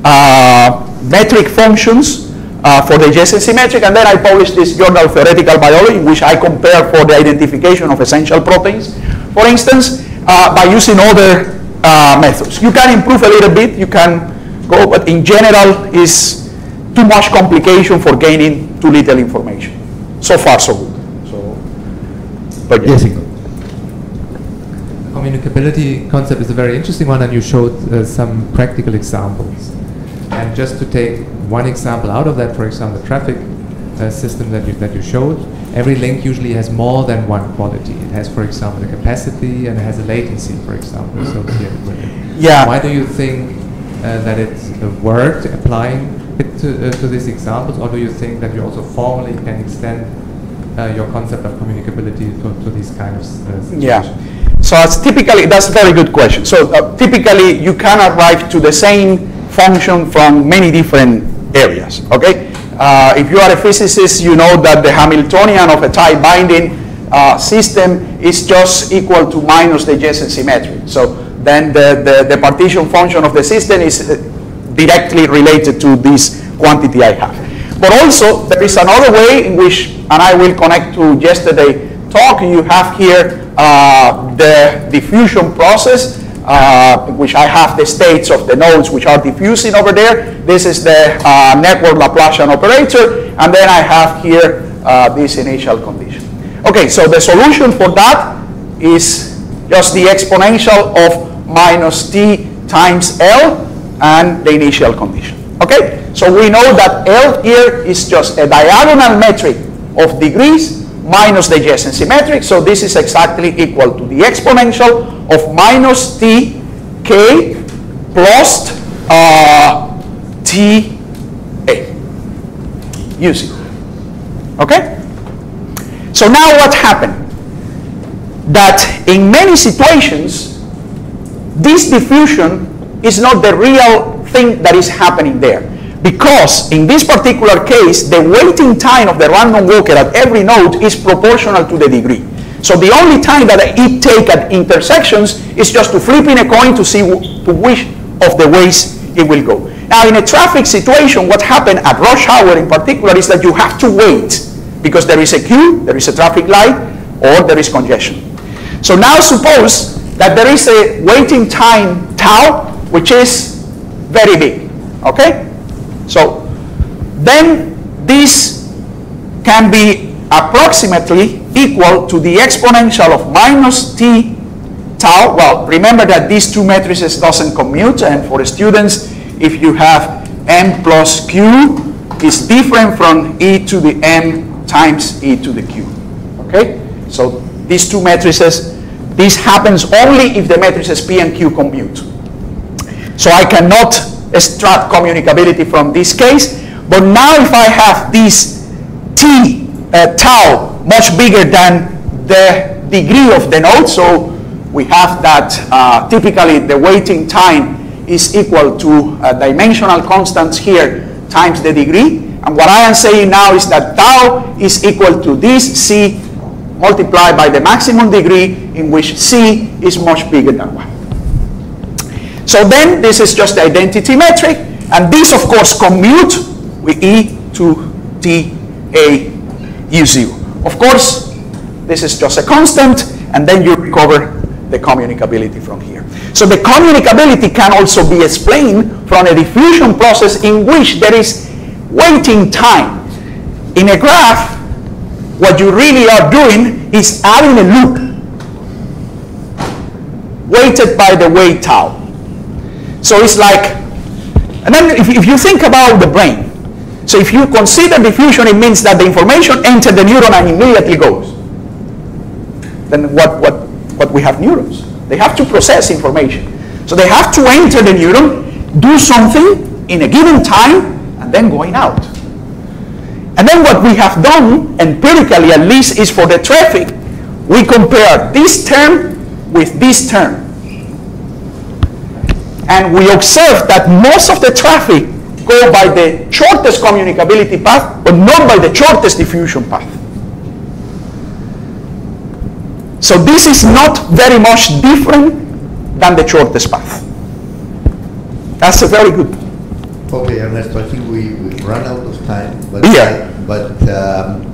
uh, metric functions uh, for the adjacency matrix, and then I published this journal Theoretical Biology, in which I compare for the identification of essential proteins, for instance, uh, by using other uh, methods. You can improve a little bit, you can go, but in general is too much complication for gaining too little information. So far, so good. So, but yes. communicability concept is a very interesting one, and you showed uh, some practical examples. And just to take one example out of that, for example, traffic uh, system that you, that you showed, every link usually has more than one quality. It has, for example, a capacity and it has a latency, for example, associated with it. Yeah. Why do you think uh, that it uh, worked applying it to, uh, to these examples, or do you think that you also formally can extend uh, your concept of communicability to, to these kind of situations? Yeah. So it's typically, that's a very good question. So uh, typically you can arrive to the same function from many different areas, okay? Uh, if you are a physicist, you know that the Hamiltonian of a tight binding uh, system is just equal to minus the adjacency matrix. So then the, the, the partition function of the system is uh, directly related to this quantity I have. But also, there is another way in which, and I will connect to yesterday talk, you have here uh, the diffusion process uh, which I have the states of the nodes which are diffusing over there. This is the uh, network Laplacian operator, and then I have here uh, this initial condition. Okay, so the solution for that is just the exponential of minus t times L and the initial condition. Okay, so we know that L here is just a diagonal metric of degrees minus the adjacency matrix. So this is exactly equal to the exponential of minus t k plus uh, t a u zero. Okay? So now what happened? That in many situations, this diffusion is not the real thing that is happening there. Because in this particular case, the waiting time of the random walker at every node is proportional to the degree. So the only time that it take at intersections is just to flip in a coin to see to which of the ways it will go. Now in a traffic situation, what happened at rush hour in particular is that you have to wait because there is a queue, there is a traffic light, or there is congestion. So now suppose that there is a waiting time tau, which is very big, okay? So then this can be approximately equal to the exponential of minus t tau. Well, remember that these two matrices doesn't commute, and for students, if you have m plus q, is different from e to the m times e to the q. Okay? So these two matrices, this happens only if the matrices p and q commute. So I cannot extract communicability from this case. But now if I have this t uh, tau much bigger than the degree of the node, so we have that uh, typically the waiting time is equal to uh, dimensional constants here times the degree. And what I am saying now is that tau is equal to this c multiplied by the maximum degree in which c is much bigger than 1. So then this is just the identity metric, and this of course commute with e to t a u 0. Of course, this is just a constant, and then you recover the communicability from here. So the communicability can also be explained from a diffusion process in which there is waiting time. In a graph, what you really are doing is adding a loop weighted by the weight tau. So it's like, and then if, if you think about the brain, so if you consider diffusion, it means that the information enters the neuron and immediately goes. Then what, what, what we have neurons? They have to process information. So they have to enter the neuron, do something in a given time, and then going out. And then what we have done, empirically at least, is for the traffic, we compare this term with this term. And we observe that most of the traffic go by the shortest communicability path, but not by the shortest diffusion path. So this is not very much different than the shortest path. That's a very good. Okay, Ernesto, I think we, we've run out of time, but, Yeah. but um,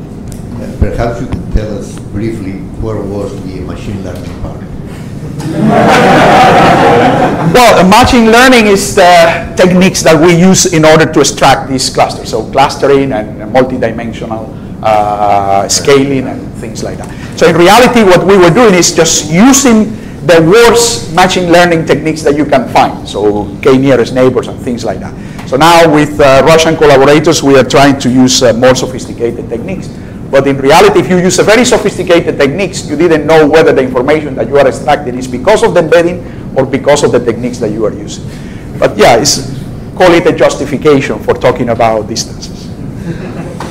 perhaps you could tell us briefly where was the machine learning part? Well, uh, machine learning is the techniques that we use in order to extract these clusters. So clustering and multidimensional uh, scaling and things like that. So in reality, what we were doing is just using the worst machine learning techniques that you can find. So k nearest neighbors and things like that. So now with uh, Russian collaborators, we are trying to use uh, more sophisticated techniques. But in reality, if you use a very sophisticated techniques, you didn't know whether the information that you are extracting is because of the embedding or because of the techniques that you are using. But yeah, it's, call it a justification for talking about distances.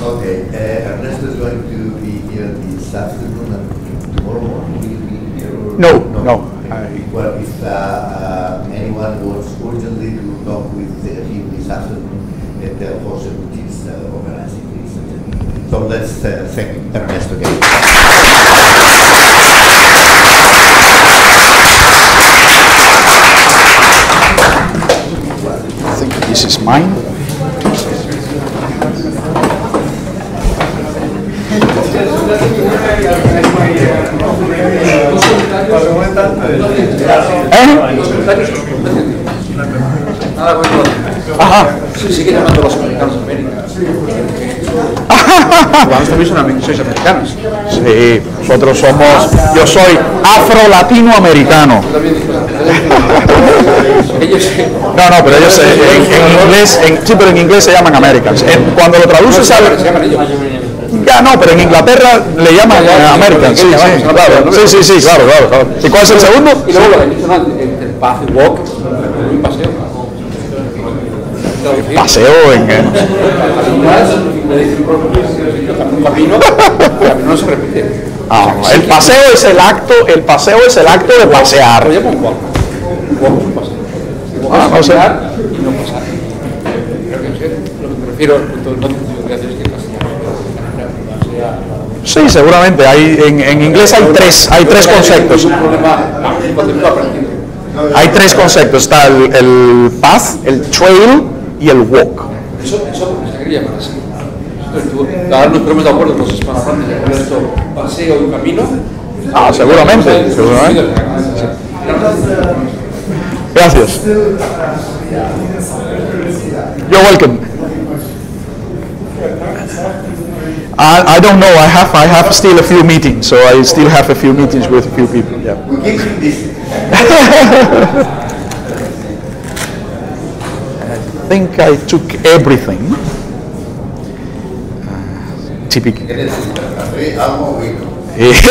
Okay, uh, Ernesto is going to be here this afternoon and tomorrow morning, will be here? or- No, no, I- Well, if uh, uh, anyone wants urgently to talk with uh, him this afternoon, uh, Jose which is uh, this. So let's uh, thank Ernesto again. I think this is mine. Eh? Ajá. Sí, a los americanos América. Cubanos también son, sois americanos. Sí, nosotros somos, yo soy afro-latinoamericano. No, no, pero ellos en, en inglés, en- sí, pero en inglés se llaman Americans. Cuando lo traduces ellos. ya no, pero en Inglaterra le llaman Americans, sí, sí, a claro, sí, sí, sí, claro, claro. ¿Y cuál es el segundo? Y luego el paz y walk, un paseo. Paseo en, en- Le dicen un camino, el camino no se repite. ah, el paseo es el acto, el paseo es el acto de pasear. Lo llaman walk. Walk es un paseo. Walk Ah, no caminar y no pasar. Creo que es lo que me refiero, no no tengo que hacer es que pasear. Sí, seguramente. Hay, en, en inglés hay tres, hay tres conceptos. Hay tres conceptos. Está el, el path, el trail y el walk. Eso, eso se quería llamar así. Entonces, tú, ahora nos ponemos de acuerdo los hispanohablantes de esto paseo y camino. Ah, seguramente, seguramente. Gracias. You're welcome. I, I don't know. I have I have still a few meetings, so I still have a few meetings with a few people. Yeah. We keep him busy. I think I took everything. Uh, typical. Café, agua, vino. Eh,